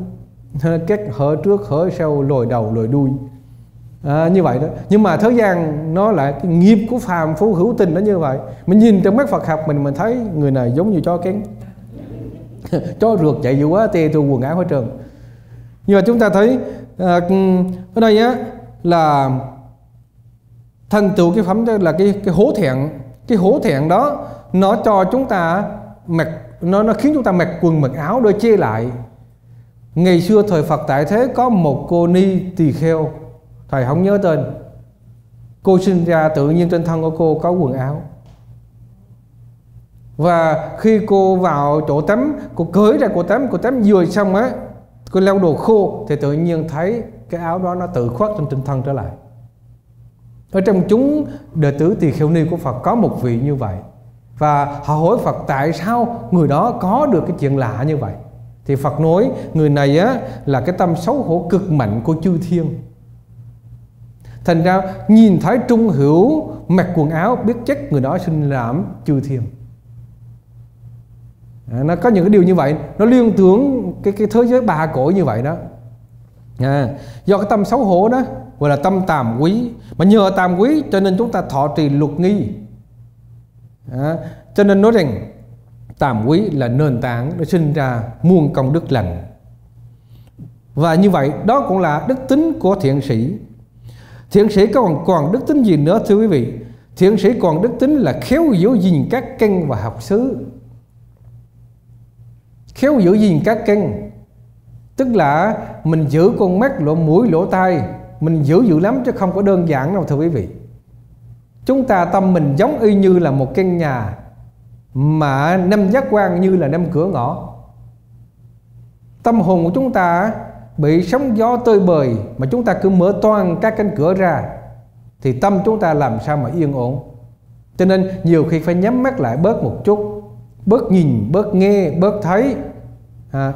Cách hở trước hở sau lồi đầu lồi đuôi. À, như vậy đó. Nhưng mà thế gian nó lại cái nghiệp của phàm phu hữu tình nó như vậy. Mình nhìn trong mắt Phật học mình mình thấy người này giống như chó kén chó ruột chạy dữ quá tê tu quần áo hết trơn. Nhưng mà chúng ta thấy à, ở đây á là thành tựu cái phẩm là cái cái hố thẹn cái hố thẹn đó, nó cho chúng ta mặc, nó nó khiến chúng ta mặc quần mặc áo đôi che lại. Ngày xưa thời Phật tại thế có một cô ni tỳ kheo, thầy không nhớ tên. Cô sinh ra tự nhiên trên thân của cô có quần áo. Và khi cô vào chỗ tắm, cô cưới ra cô tắm cô tắm vừa xong á, cô leo đồ khô, thì tự nhiên thấy cái áo đó nó tự khoác trên trên thân trở lại ở trong chúng đệ tử tỳ kheo ni của Phật có một vị như vậy. Và họ hỏi Phật tại sao người đó có được cái chuyện lạ như vậy? Thì Phật nói người này á là cái tâm xấu hổ cực mạnh của chư thiên. Thành ra nhìn thấy trung hữu mặc quần áo biết chắc người đó sinh làm chư thiên. À, nó có những cái điều như vậy nó liên tưởng cái cái thế giới ba cõi như vậy đó. À, do cái tâm xấu hổ đó gọi là tâm tàm quý. Mà nhờ tàm quý cho nên chúng ta thọ trì luật nghi. À, cho nên nói rằng tàm quý là nền tảng để sinh ra muôn công đức lành. Và như vậy đó cũng là đức tính của thiện sĩ. Thiện sĩ còn còn đức tính gì nữa thưa quý vị? Thiện sĩ còn đức tính là khéo giữ gìn các căn và học xứ. Khéo giữ gìn các căn. Tức là mình giữ con mắt lỗ mũi lỗ tai mình giữ dữ lắm chứ không có đơn giản đâu thưa quý vị. Chúng ta tâm mình giống y như là một căn nhà mà năm giác quan như là năm cửa ngõ. Tâm hồn của chúng ta bị sóng gió tơi bời mà chúng ta cứ mở toan các cánh cửa ra thì tâm chúng ta làm sao mà yên ổn? Cho nên nhiều khi phải nhắm mắt lại bớt một chút bớt nhìn bớt nghe bớt thấy à,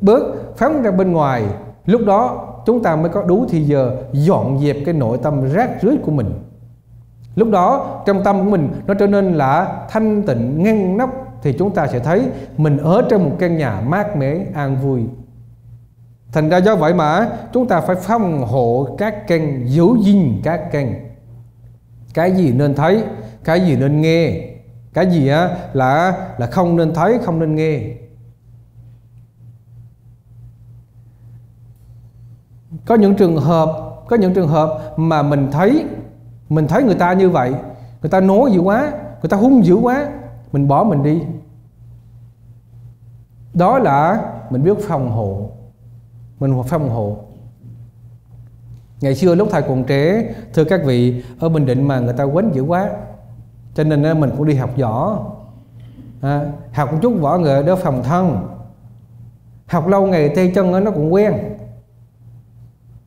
bớt phóng ra bên ngoài. Lúc đó chúng ta mới có đủ thì giờ dọn dẹp cái nội tâm rác rưới của mình. Lúc đó, trong tâm của mình, nó trở nên là thanh tịnh, ngăn nắp, thì chúng ta sẽ thấy mình ở trong một căn nhà mát mẻ, an vui. Thành ra do vậy mà chúng ta phải phòng hộ các căn, giữ gìn các căn. Cái gì nên thấy, cái gì nên nghe, cái gì á là là không nên thấy, không nên nghe. Có những trường hợp có những trường hợp mà mình thấy mình thấy người ta như vậy người ta nói dữ quá người ta hung dữ quá mình bỏ mình đi. Đó là mình biết phòng hộ mình phòng hộ. Ngày xưa lúc thầy còn trẻ thưa các vị ở bình định mà người ta quấn dữ quá cho nên mình cũng đi học võ. À, học một chút võ nghệ để phòng thân. Học lâu ngày tay chân nó cũng quen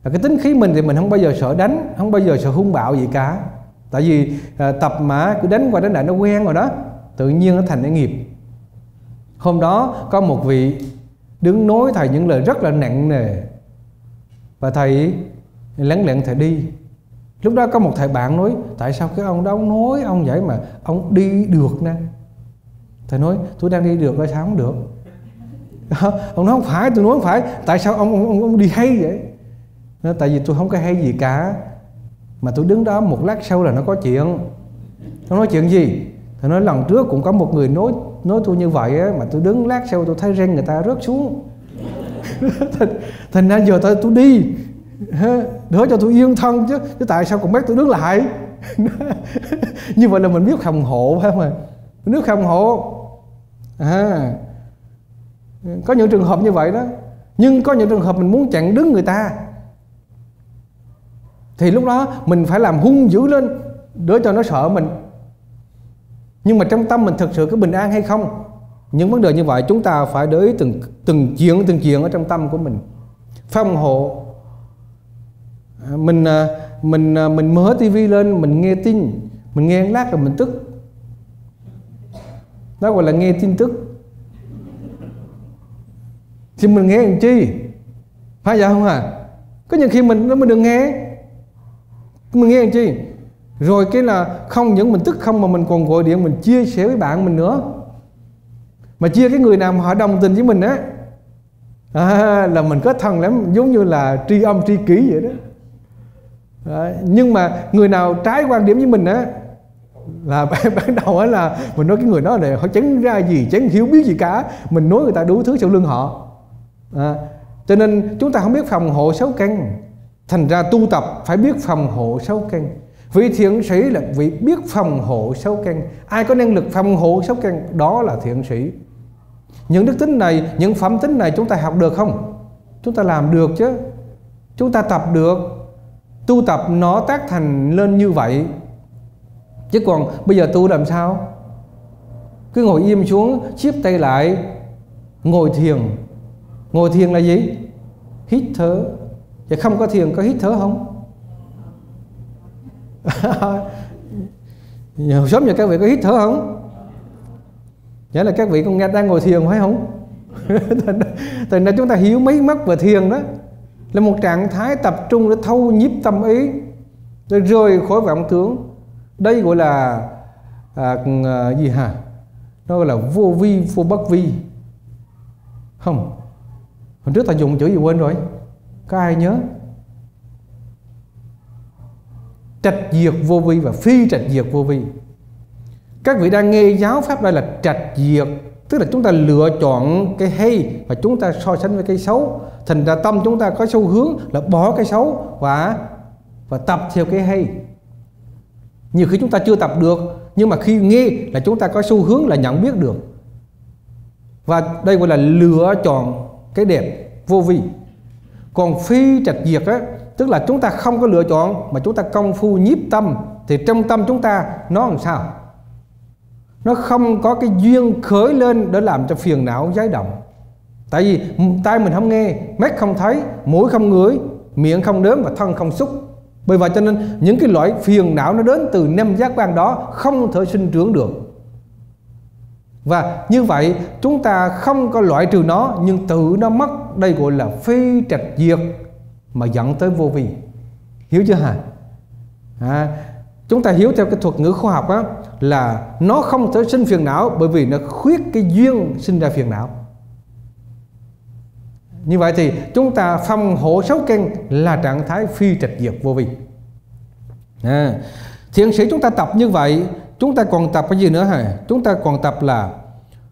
cái tính khí mình thì mình không bao giờ sợ đánh không bao giờ sợ hung bạo gì cả. Tại vì à, tập mà cứ đánh qua đánh lại nó quen rồi đó tự nhiên nó thành cái nghiệp. Hôm đó có một vị đứng nói thầy những lời rất là nặng nề. Và thầy lén lẹn thầy đi. Lúc đó có một thầy bạn nói tại sao cái ông đó ông nói ông vậy mà ông đi được nè? Thầy nói tôi đang đi được tại sao không được? Ông nói không phải tôi nói không phải. Tại sao ông ông, ông đi hay vậy? Nó tại vì tôi không có hay gì cả mà tôi đứng đó một lát sau là nó có chuyện. Nó nói chuyện gì? Thì nói lần trước cũng có một người nói nói tôi như vậy á, mà tôi đứng lát sau tôi thấy răng người ta rớt xuống. Thành, thành ra giờ tôi tôi đi. Đỡ cho tôi yên thân chứ chứ tại sao còn bắt tôi đứng lại? Như vậy là mình biết phòng hộ phải không ạ? Nước phòng hộ. À, có những trường hợp như vậy đó. Nhưng có những trường hợp mình muốn chặn đứng người ta thì lúc đó mình phải làm hung dữ lên để cho nó sợ mình. Nhưng mà trong tâm mình thực sự có bình an hay không? Những vấn đề như vậy chúng ta phải để ý từng từng chuyện từng chuyện ở trong tâm của mình. Phòng hộ. Mình à, mình à, mình mở tivi lên, mình nghe tin, mình nghe lát rồi mình tức. Đó gọi là nghe tin tức. Thì mình nghe làm chi? Phải vậy không à? Có những khi mình nó mình đừng nghe mình nghe làm chi? Rồi cái là không những mình tức không mà mình còn gọi điện mình chia sẻ với bạn mình nữa. Mà chia cái người nào mà họ đồng tình với mình á à, là mình có thân lắm giống như là tri âm tri kỷ vậy đó. À, nhưng mà người nào trái quan điểm với mình á là ban đầu á là mình nói cái người đó này họ chẳng ra gì chẳng hiểu biết gì cả mình nói người ta đủ thứ sau lưng họ. À, cho nên chúng ta không biết phòng hộ xấu căn thành ra tu tập phải biết phòng hộ sáu căn vị thiện sĩ là vị biết phòng hộ sáu căn ai có năng lực phòng hộ sáu căn đó là thiện sĩ. Những đức tính này, những phẩm tính này chúng ta học được không? Chúng ta làm được chứ. Chúng ta tập được. Tu tập nó tác thành lên như vậy. Chứ còn bây giờ tu làm sao? Cứ ngồi im xuống chiếp tay lại, ngồi thiền. Ngồi thiền là gì? Hít thở vậy không có thiền có hít thở không? Sớm giờ các vị có hít thở không? Nghĩa là các vị con nghe đang ngồi thiền phải không? Thành ra chúng ta hiểu mấy mắt về thiền đó. Là một trạng thái tập trung để thâu nhiếp tâm ý Để rời khỏi vọng tưởng. Đây gọi là à, à, gì hả? Nó gọi là vô vi, vô bất vi. Không. Hồi trước ta dùng chữ gì quên rồi? Có ai nhớ? Trạch diệt vô vi và phi trạch diệt vô vi. Các vị đang nghe giáo pháp đây là trạch diệt tức là chúng ta lựa chọn cái hay và chúng ta so sánh với cái xấu. Thành ra tâm chúng ta có xu hướng là bỏ cái xấu và và tập theo cái hay. Nhiều khi chúng ta chưa tập được, nhưng mà khi nghe là chúng ta có xu hướng là nhận biết được. Và đây gọi là lựa chọn cái đẹp vô vi còn phi trạch diệt á, tức là chúng ta không có lựa chọn, mà chúng ta công phu nhiếp tâm, thì trong tâm chúng ta nó làm sao? Nó không có cái duyên khởi lên để làm cho phiền não giấy động. Tại vì tai mình không nghe, mắt không thấy, mũi không ngửi, miệng không đếm và thân không xúc. Bởi vậy cho nên những cái loại phiền não nó đến từ năm giác quan đó không thể sinh trưởng được. Và như vậy chúng ta không có loại trừ nó, nhưng tự nó mất đây gọi là phi trạch diệt mà dẫn tới vô vi. Hiểu chưa hả? À, chúng ta hiểu theo cái thuật ngữ khoa học á là nó không thể sinh phiền não bởi vì nó khuyết cái duyên sinh ra phiền não. Như vậy thì chúng ta phòng hộ sáu căn là trạng thái phi trạch diệt vô vi. À, thiện sĩ chúng ta tập như vậy chúng ta còn tập cái gì nữa hả? Chúng ta còn tập là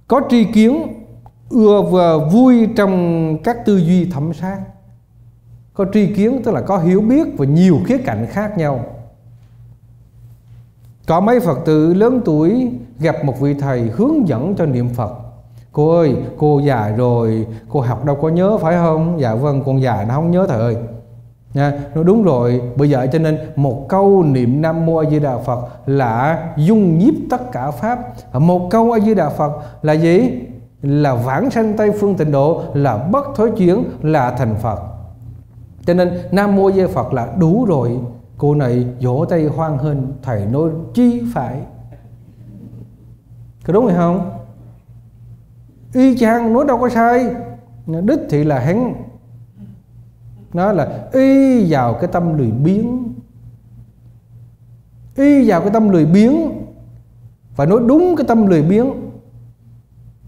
có tri kiến ưa và vui trong các tư duy thẩm sát có tri kiến tức là có hiểu biết và nhiều khía cạnh khác nhau có mấy Phật tử lớn tuổi gặp một vị thầy hướng dẫn cho niệm Phật Cô ơi, cô già rồi, cô học đâu có nhớ phải không? Dạ vâng, con già nó không nhớ thầy ơi Nha, nó đúng rồi, bây giờ cho nên một câu niệm Nam Mô A Di Đà Phật là dung nhiếp tất cả pháp. Một câu A Di Đà Phật là gì? Là vãng sanh Tây phương tịnh độ, là bất thối chuyển, là thành Phật. Cho nên Nam Mô A Di Phật là đủ rồi. Cô này vỗ tay hoan hên, thầy nói chi phải. Có đúng hay không? Y chang nói đâu có sai. Đích thị là hắn nó là y vào cái tâm lười biếng y vào cái tâm lười biếng và nói đúng cái tâm lười biếng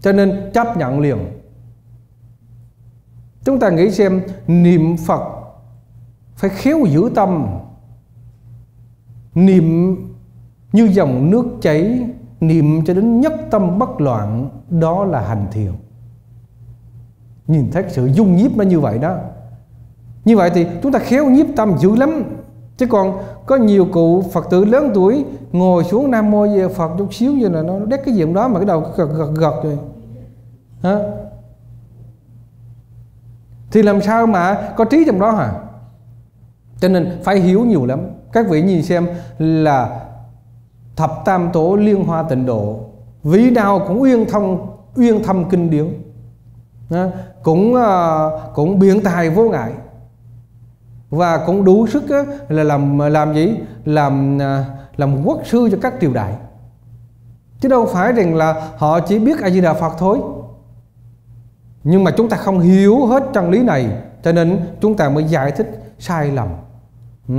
cho nên chấp nhận liền. Chúng ta nghĩ xem, niệm phật phải khéo giữ tâm. Niệm như dòng nước chảy, niệm cho đến nhất tâm bất loạn, đó là hành thiền. Nhìn thấy sự dung nhiếp nó như vậy đó. Như vậy thì chúng ta khéo nhiếp tâm dữ lắm. Chứ còn có nhiều cụ phật tử lớn tuổi ngồi xuống nam mô về phật chút xíu như là nó đét cái gì đó mà cái đầu gật gật gật rồi hả? Thì làm sao mà có trí trong đó hả? Cho nên phải hiểu nhiều lắm. Các vị nhìn xem là thập tam tổ liên hoa tịnh độ vị nào cũng uyên thông uyên thâm kinh điển. Cũng à, cũng biện tài vô ngại. Và cũng đủ sức á, là làm làm gì? Làm ờ, làm quốc sư cho các triều đại. Chứ đâu phải rằng là họ chỉ biết a di đà phật thôi nhưng mà chúng ta không hiểu hết chân lý này, cho nên chúng ta mới giải thích sai lầm. Ừ.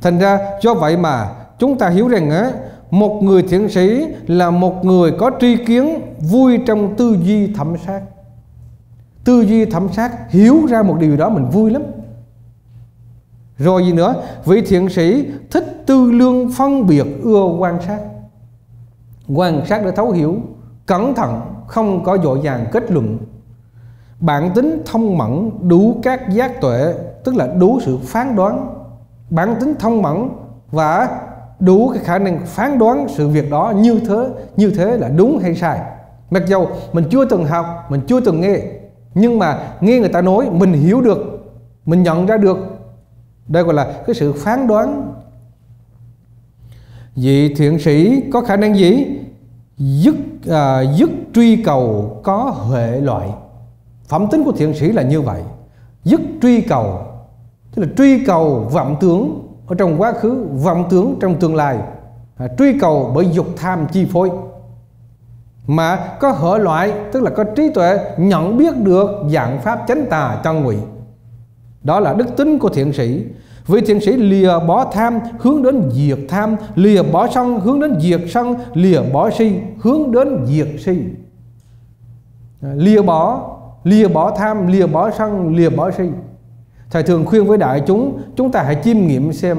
thành ra do vậy mà chúng ta hiểu rằng á, một người thiện sĩ là một người có tri kiến vui trong tư duy thẩm sát. Tư duy thẩm sát, hiểu ra một điều đó mình vui lắm. Rồi gì nữa? Vị thiện sĩ thích tư lương phân biệt ưa quan sát. Quan sát để thấu hiểu, Cẩn thận, không có dội vàng kết luận. Bản tính thông mẫn đủ các giác tuệ Tức là đủ sự phán đoán. Bản tính thông mẫn và đủ cái khả năng phán đoán sự việc đó như thế như thế là đúng hay sai. Mặc dầu mình chưa từng học mình chưa từng nghe nhưng mà nghe người ta nói mình hiểu được mình nhận ra được. Đây gọi là cái sự phán đoán. Vị thiện sĩ có khả năng gì? Dứt à, dứt truy cầu có huệ loại phẩm tính của thiện sĩ là như vậy. Dứt truy cầu tức là truy cầu vọng tưởng ở trong quá khứ vọng tưởng trong tương lai. À, truy cầu bởi dục tham chi phối. Mà có hở loại tức là có trí tuệ nhận biết được dạng pháp chánh tà chân ngụy. Đó là đức tính của thiện sĩ. Vị thiện sĩ lìa bỏ tham hướng đến diệt tham Lìa bỏ sân hướng đến diệt sân Lìa bỏ si hướng đến diệt si. À, lìa bỏ Lìa bỏ tham, lìa bỏ sân, lìa bỏ si. Thầy thường khuyên với đại chúng Chúng ta hãy chiêm nghiệm xem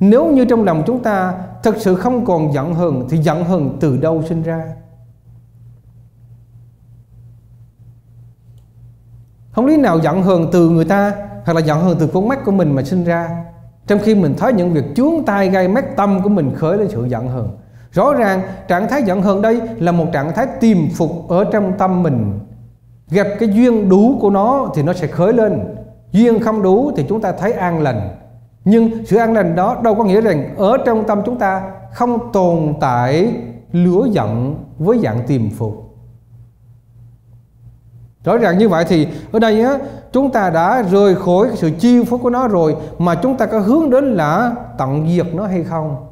Nếu như trong lòng chúng ta Thật sự không còn giận hờn Thì giận hờn từ đâu sinh ra? Không lý nào giận hờn từ người ta Hoặc là giận hờn từ con mắt của mình mà sinh ra. Trong khi mình thấy những việc chướng tai gây mắt tâm của mình khởi lên sự giận hờn. Rõ ràng trạng thái giận hờn đây là một trạng thái tiềm phục ở trong tâm mình. Gặp cái duyên đủ của nó thì nó sẽ khởi lên. Duyên không đủ thì chúng ta thấy an lành. Nhưng sự an lành đó đâu có nghĩa rằng ở trong tâm chúng ta không tồn tại lửa giận với dạng tiềm phục. Rõ ràng như vậy thì ở đây á, chúng ta đã rời khỏi sự chi phối của nó rồi mà chúng ta có hướng đến là tận diệt nó hay không?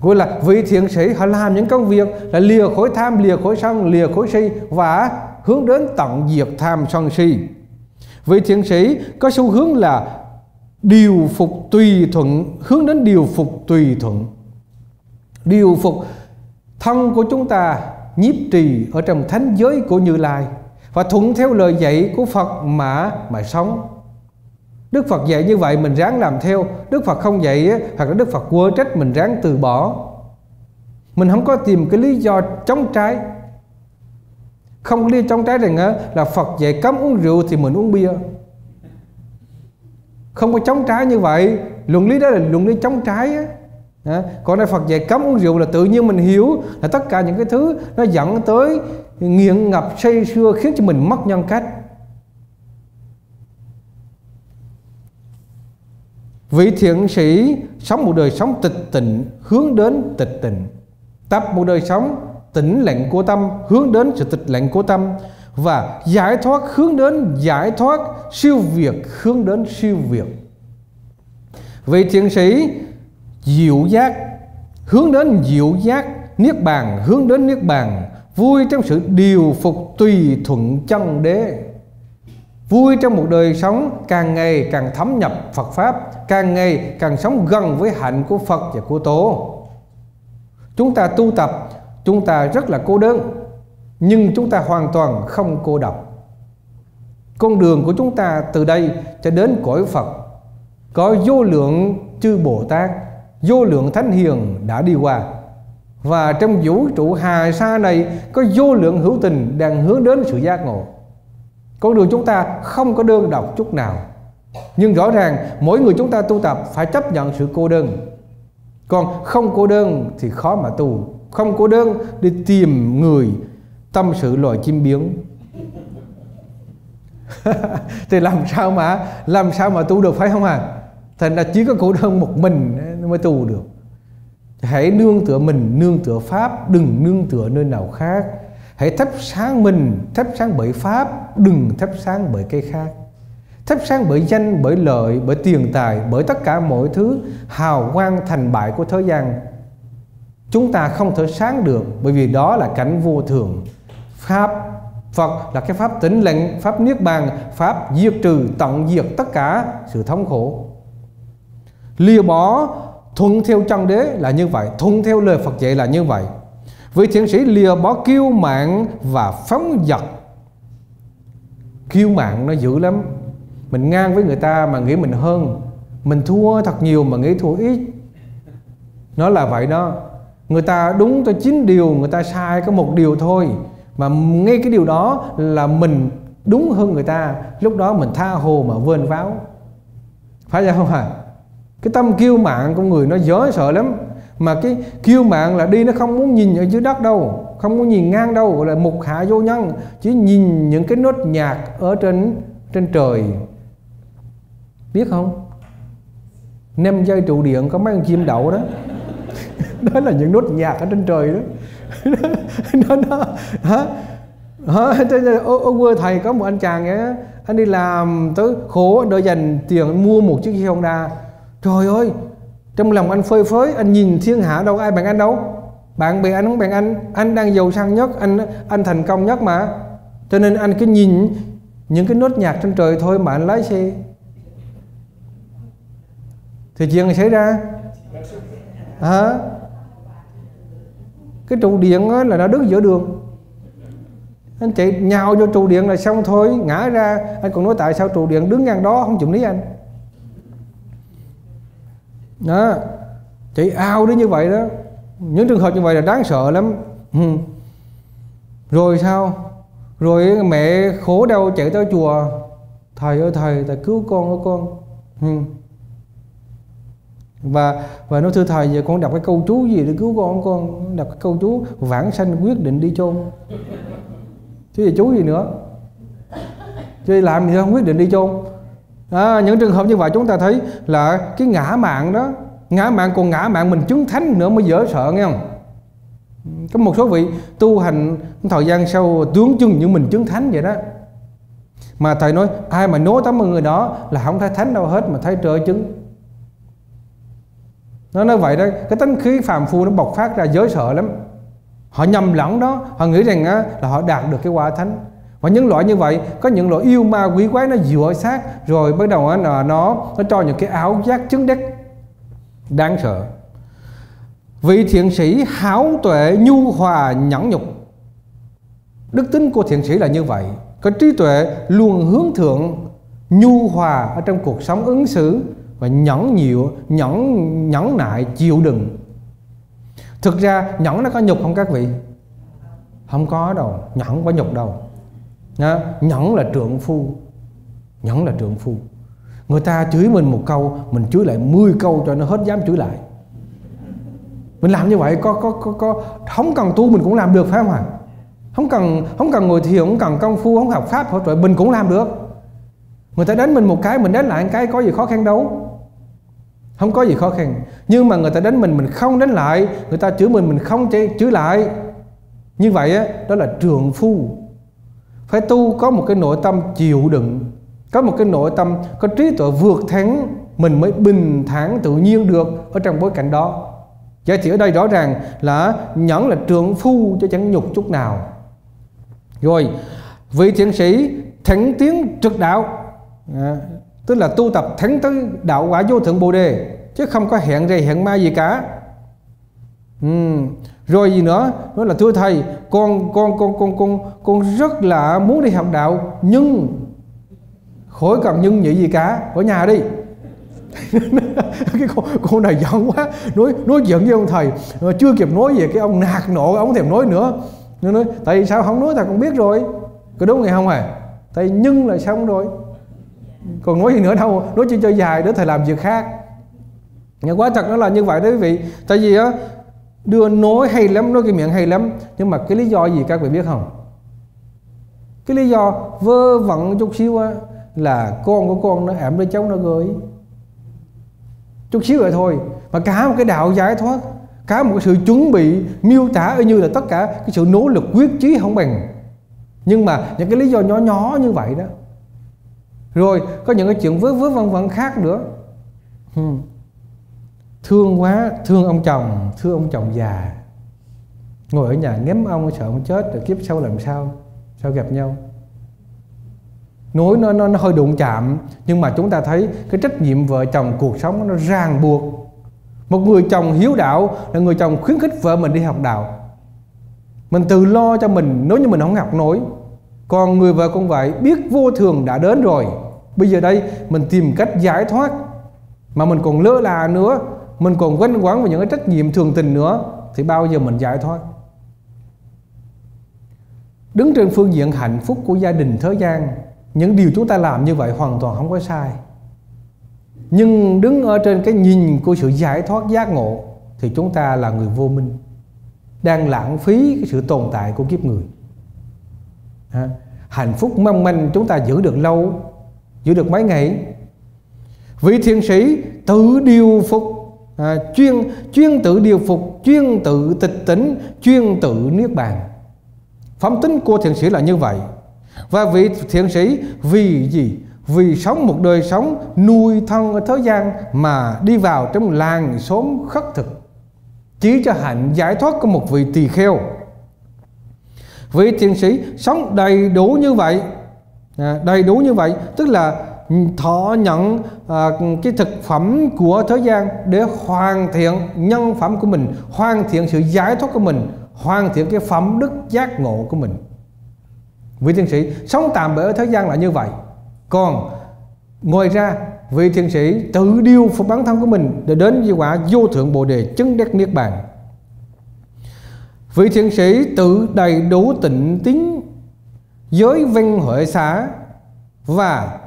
Gọi là vị thiện sĩ họ làm những công việc là lìa khối tham, lìa khối sân, lìa khối si và hướng đến tận diệt tham, sân, si vị thiện sĩ có xu hướng là điều phục tùy thuận, hướng đến điều phục tùy thuận điều phục thân của chúng ta, nhiếp trì ở trong thánh giới của Như Lai và thuận theo lời dạy của Phật mà mà sống. Đức Phật dạy như vậy mình ráng làm theo, Đức Phật không dạy hoặc là Đức Phật quơ trách mình ráng từ bỏ. Mình không có tìm cái lý do chống trái. Không có lý do chống trái rằng là Phật dạy cấm uống rượu thì mình uống bia. Không có chống trái như vậy, luận lý đó là luận lý chống trái á. À, còn đây Phật dạy cấm uống rượu là tự nhiên mình hiểu là tất cả những cái thứ nó dẫn tới nghiện ngập say sưa khiến cho mình mất nhân cách. Vị thiện sĩ sống một đời sống tịch tịnh, hướng đến tịch tịnh. Tập một đời sống tĩnh lặng của tâm, hướng đến sự tịch lặng của tâm và giải thoát, hướng đến giải thoát siêu việt, hướng đến siêu việt. Vị thiện sĩ diệu giác, hướng đến diệu giác niết bàn, hướng đến niết bàn, vui trong sự điều phục tùy thuận chân đế vui trong một đời sống càng ngày càng thấm nhập Phật pháp, càng ngày càng sống gần với hạnh của Phật và của Tổ. Chúng ta tu tập, chúng ta rất là cô đơn, nhưng chúng ta hoàn toàn không cô độc. Con đường của chúng ta từ đây cho đến cõi Phật, có vô lượng chư Bồ Tát, vô lượng thánh hiền đã đi qua. Và trong vũ trụ hà sa này có vô lượng hữu tình đang hướng đến sự giác ngộ con đường chúng ta không có đơn độc chút nào. Nhưng rõ ràng, mỗi người chúng ta tu tập phải chấp nhận sự cô đơn. Còn không cô đơn thì khó mà tu. Không cô đơn đi tìm người tâm sự loài chim biến thì làm sao mà, làm sao mà tu được, phải không à? Thành ra chỉ có cô đơn một mình mới tu được. Hãy nương tựa mình, nương tựa pháp, đừng nương tựa nơi nào khác hãy thắp sáng mình, thắp sáng bởi pháp, đừng thắp sáng bởi cây khác. Thắp sáng bởi danh, bởi lợi, bởi tiền tài, bởi tất cả mọi thứ, hào quang thành bại của thế gian. Chúng ta không thể sáng được, bởi vì đó là cảnh vô thường. Pháp, Phật là cái pháp tĩnh lặng, pháp niết bàn, pháp diệt trừ, tận diệt tất cả sự thống khổ. Lìa bỏ, thuận theo chân đế là như vậy, thuận theo lời Phật dạy là như vậy vị thiện sĩ lìa bỏ kiêu mạng và phóng dật. Kiêu mạng nó dữ lắm. Mình ngang với người ta mà nghĩ mình hơn. Mình thua thật nhiều mà nghĩ thua ít. Nó là vậy đó. Người ta đúng tới chín điều, người ta sai có một điều thôi. Mà ngay cái điều đó là mình đúng hơn người ta. Lúc đó mình tha hồ mà vên váo. Phải không hả? À? cái tâm kiêu mạng của người nó dối sợ lắm mà cái kiêu mạng là đi nó không muốn nhìn ở dưới đất đâu, không muốn nhìn ngang đâu, gọi là mục hạ vô nhân, chỉ nhìn những cái nốt nhạc ở trên trên trời. Biết không? Năm dây trụ điện có mấy con chim đậu đó. Đó là những nốt nhạc ở trên trời đó. Nó nó, hả? Hả? Ô quê thầy có một anh chàng ấy, anh đi làm tới khổ đợi dành tiền mua một chiếc xe Honda. Trời ơi trong lòng anh phơi phới, Anh nhìn thiên hạ đâu ai bằng anh đâu. Bạn bè anh không bằng anh. Anh đang giàu sang nhất, Anh anh thành công nhất mà. Cho nên anh cứ nhìn Những cái nốt nhạc trên trời thôi mà anh lái xe. Thì chuyện này xảy ra. Hả? Cái trụ điện là nó đứng giữa đường. Anh chạy nhào vô trụ điện là xong thôi, ngã ra. Anh còn nói tại sao trụ điện đứng ngang đó, không chịu lý anh đó. Chạy ao đến như vậy đó. Những trường hợp như vậy là đáng sợ lắm. Ừ. rồi sao? Rồi mẹ khổ đau chạy tới chùa. Thầy ơi, thầy thầy cứu con ơi con. Ừ. và và nó thưa thầy, giờ con đọc cái câu chú gì để cứu con con? Đọc cái câu chú, vãng sanh quyết định đi chôn. Chứ gì chú gì nữa? Chứ làm gì không quyết định đi chôn? À, những trường hợp như vậy chúng ta thấy là cái ngã mạng đó ngã mạng còn ngã mạng mình chứng thánh nữa mới dở sợ nghe không? Có một số vị tu hành thời gian sau tướng chừng như mình chứng thánh vậy đó. Mà thầy nói ai mà nói tám người đó là không thấy thánh đâu hết mà thấy trời chứng nó nói vậy đó cái tánh khí phàm phu nó bộc phát ra giới sợ lắm. Họ nhầm lẫn đó họ nghĩ rằng á, là họ đạt được cái quả thánh và những loại như vậy, có những loại yêu ma quỷ quái nó dựa sát, rồi bắt đầu là nó nó cho những cái áo giác chứng đắc. Đáng sợ. Vị thiện sĩ háo tuệ, nhu hòa, nhẫn nhục. Đức tính của thiện sĩ là như vậy. Có trí tuệ luôn hướng thượng, nhu hòa ở trong cuộc sống ứng xử và nhẫn nhịu, nhẫn nhẫn nại, chịu đựng. Thực ra, nhẫn nó có nhục không các vị? Không có đâu, nhẫn có nhục đâu. Nha, nhẫn là trượng phu. Nhẫn là trượng phu. Người ta chửi mình một câu mình chửi lại 10 câu cho nó hết dám chửi lại. Mình làm như vậy có có có có không cần tu mình cũng làm được phải không ạ? Không cần không cần ngồi thiền không cần công phu không học pháp hỗ trợ mình cũng làm được. Người ta đánh mình một cái mình đánh lại một cái có gì khó khăn đâu. Không có gì khó khăn. Nhưng mà người ta đánh mình mình không đánh lại người ta chửi mình mình không chửi lại. Như vậy đó là trường phu phải tu có một cái nội tâm chịu đựng có một cái nội tâm có trí tuệ vượt thắng mình mới bình thản tự nhiên được ở trong bối cảnh đó. Vậy thì ở đây rõ ràng là nhẫn là trường phu cho chẳng nhục chút nào. Rồi vị thiện sĩ thẳng tiến trực đạo à, tức là tu tập thẳng tới đạo quả vô thượng bồ đề chứ không có hẹn rầy hẹn ma gì cả ừ. rồi gì nữa? Nói là thưa thầy con con con con con con rất là muốn đi học đạo nhưng khỏi cần nhưng nhị gì cả? Ở nhà đi. Cái con, con này giận quá. Nói nói giận với ông thầy. Ờ, chưa kịp nói về cái ông nạt nộ ông thèm nói nữa. Nó nói tại sao không nói thầy con biết rồi. Có đúng ngày không à tại nhưng là xong rồi. Còn nói gì nữa đâu nói chuyện cho dài để thầy làm việc khác. Nhưng quá thật nó là như vậy đó quý vị. Tại vì á đưa nói hay lắm nói cái miệng hay lắm, nhưng mà cái lý do gì các vị biết không? Cái lý do vơ vẩn chút xíu á, là con của con nó ẻm đứa cháu nó gửi. Chút xíu vậy thôi, mà cả một cái đạo giải thoát, cả một cái sự chuẩn bị miêu tả y như là tất cả cái sự nỗ lực quyết chí không bằng. Nhưng mà những cái lý do nhỏ nhỏ như vậy đó. Rồi, có những cái chuyện vớ vớ vân vân khác nữa. Hmm thương quá thương ông chồng thương ông chồng già. Ngồi ở nhà ngắm ông sợ ông chết rồi kiếp sau làm sao? Sao gặp nhau? Nói nó, nó nó hơi đụng chạm nhưng mà chúng ta thấy cái trách nhiệm vợ chồng cuộc sống nó ràng buộc. Một người chồng hiếu đạo là người chồng khuyến khích vợ mình đi học đạo. Mình tự lo cho mình nếu như mình không học nổi. Còn người vợ cũng vậy biết vô thường đã đến rồi. Bây giờ đây mình tìm cách giải thoát. Mà mình còn lơ là nữa mình còn quanh quán vào những cái trách nhiệm thường tình nữa thì bao giờ mình giải thoát đứng trên phương diện hạnh phúc của gia đình thế gian những điều chúng ta làm như vậy hoàn toàn không có sai. Nhưng đứng ở trên cái nhìn của sự giải thoát giác ngộ thì chúng ta là người vô minh đang lãng phí cái sự tồn tại của kiếp người. À, hạnh phúc mong manh chúng ta giữ được lâu giữ được mấy ngày. Vị thiên sĩ tự điều phục à, chuyên chuyên tự điều phục chuyên tự tịch tỉnh chuyên tự niết bàn. Phẩm tính của thiền sĩ là như vậy. Và vị thiện sĩ vì gì? Vì sống một đời sống nuôi thân ở thế gian mà đi vào trong làng xóm khất thực. Chỉ cho hạnh giải thoát của một vị tỳ kheo. Vị thiện sĩ sống đầy đủ như vậy. À, đầy đủ như vậy tức là thọ nhận à, cái thực phẩm của thế gian để hoàn thiện nhân phẩm của mình hoàn thiện sự giải thoát của mình hoàn thiện cái phẩm đức giác ngộ của mình. Vị thiền sĩ sống tạm bỡ ở thế gian là như vậy. Còn ngoài ra vị thiền sĩ tự điều phục bản thân của mình để đến với quả vô thượng bồ đề chứng đắc niết bàn. Vị thiền sĩ tự đầy đủ tịnh tín giới văn huệ xã và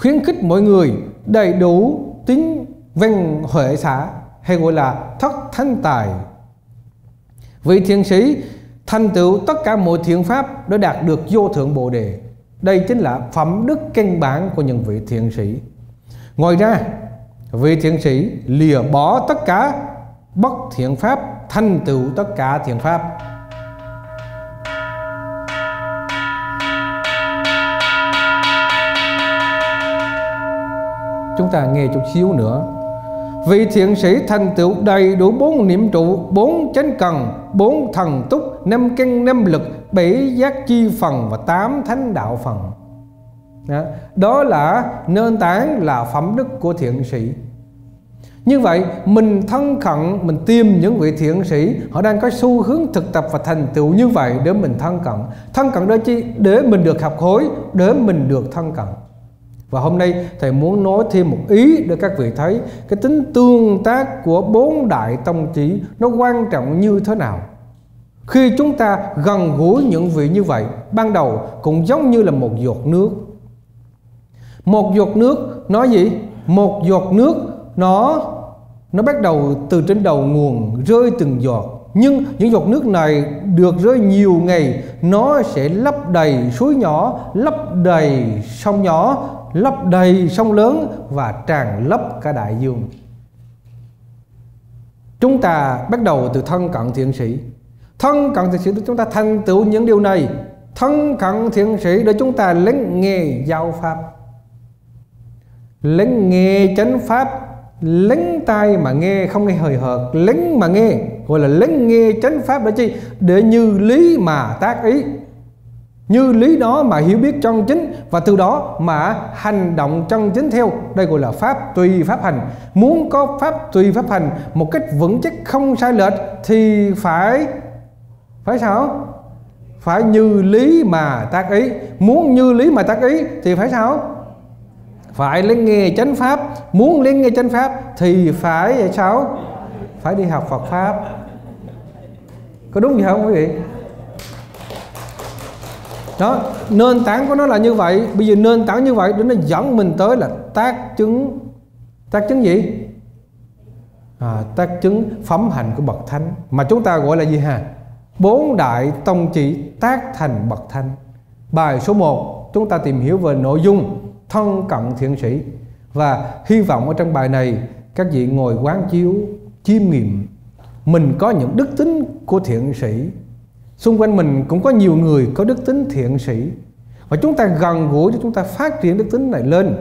khuyến khích mọi người đầy đủ tính văn huệ xã hay gọi là thất thanh tài. Vị thiền sĩ thành tựu tất cả mọi thiện pháp để đạt được vô thượng bồ đề. Đây chính là phẩm đức căn bản của những vị thiện sĩ. Ngoài ra, vị thiện sĩ lìa bỏ tất cả bất thiện pháp thành tựu tất cả thiện pháp. Chúng ta nghe chút xíu nữa. Vị thiện sĩ thành tựu đầy đủ bốn niệm trụ bốn chánh cần bốn thần túc năm căn năm lực bảy giác chi phần và tám thánh đạo phần. Đó, đó là nền tảng là phẩm đức của thiện sĩ. Như vậy mình thân cận mình tìm những vị thiện sĩ họ đang có xu hướng thực tập và thành tựu như vậy để mình thân cận. Thân cận đó chi? Để mình được học hối để mình được thân cận và hôm nay thầy muốn nói thêm một ý để các vị thấy cái tính tương tác của bốn đại tông chỉ nó quan trọng như thế nào. Khi chúng ta gần gũi những vị như vậy, ban đầu cũng giống như là một giọt nước. Một giọt nước nói gì? Một giọt nước nó nó bắt đầu từ trên đầu nguồn rơi từng giọt. Nhưng những giọt nước này được rơi nhiều ngày, nó sẽ lấp đầy suối nhỏ, lấp đầy sông nhỏ lấp đầy sông lớn và tràn lấp cả đại dương. Chúng ta bắt đầu từ thân cận thiện sĩ. Thân cận thiện sĩ để chúng ta thành tựu những điều này. Thân cận thiện sĩ để chúng ta lắng nghe giáo pháp. Lắng nghe chánh pháp. Lắng tai mà nghe không nghe hời hợt. Lắng mà nghe, gọi là lắng nghe chánh pháp để chi để như lý mà tác ý như lý đó mà hiểu biết chân chính, và từ đó mà hành động chân chính theo. Đây gọi là pháp tùy pháp hành. Muốn có pháp tùy pháp hành một cách vững chắc, không sai lệch, thì phải phải sao? Phải như lý mà tác ý. Muốn như lý mà tác ý thì phải sao? Phải lên nghe chánh pháp. Muốn lên nghe chánh pháp thì phải sao? Phải đi học Phật pháp. Có đúng gì không quý vị? Đó nền tảng của nó là như vậy. Bây giờ nền tảng như vậy để nó dẫn mình tới là tác chứng tác chứng gì? À, tác chứng phẩm hạnh của bậc thánh mà chúng ta gọi là gì hả bốn đại tông chỉ tác thành bậc thánh. Bài số 1 chúng ta tìm hiểu về nội dung thân cận thiện sĩ. Và hy vọng ở trong bài này các vị ngồi quán chiếu chiêm nghiệm mình có những đức tính của thiện sĩ xung quanh mình cũng có nhiều người có đức tính thiện sĩ. Và chúng ta gần gũi để chúng ta phát triển đức tính này lên.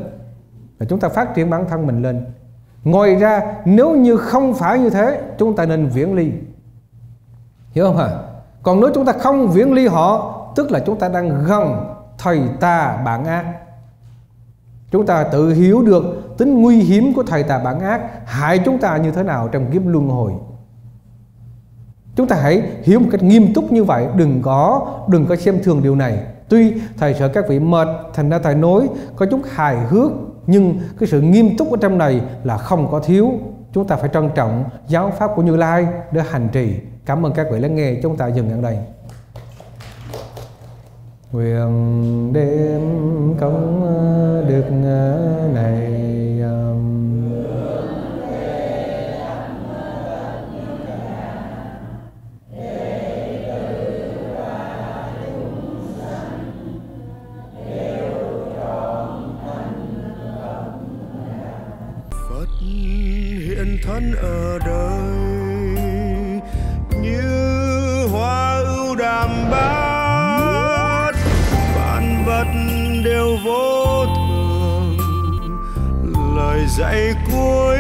Và chúng ta phát triển bản thân mình lên. Ngoài ra, nếu như không phải như thế, chúng ta nên viễn ly. Hiểu không hả còn nếu chúng ta không viễn ly họ, tức là chúng ta đang gần thầy tà bản ác. Chúng ta tự hiểu được tính nguy hiểm của thầy tà bản ác, hại chúng ta như thế nào trong kiếp luân hồi chúng ta hãy hiểu một cách nghiêm túc như vậy, đừng có đừng có xem thường điều này. Tuy thầy sợ các vị mệt thành ra thầy nói có chút hài hước, nhưng cái sự nghiêm túc ở trong này là không có thiếu. Chúng ta phải trân trọng giáo pháp của như lai để hành trì. Cảm ơn các vị lắng nghe, chúng ta dừng ở đây. Nguyện đêm công ờ, đức ờ, này. Vô thường lời dạy cuối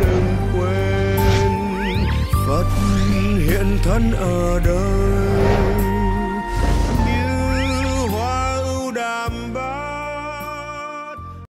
đừng quên. Phật hiện thân ở đời.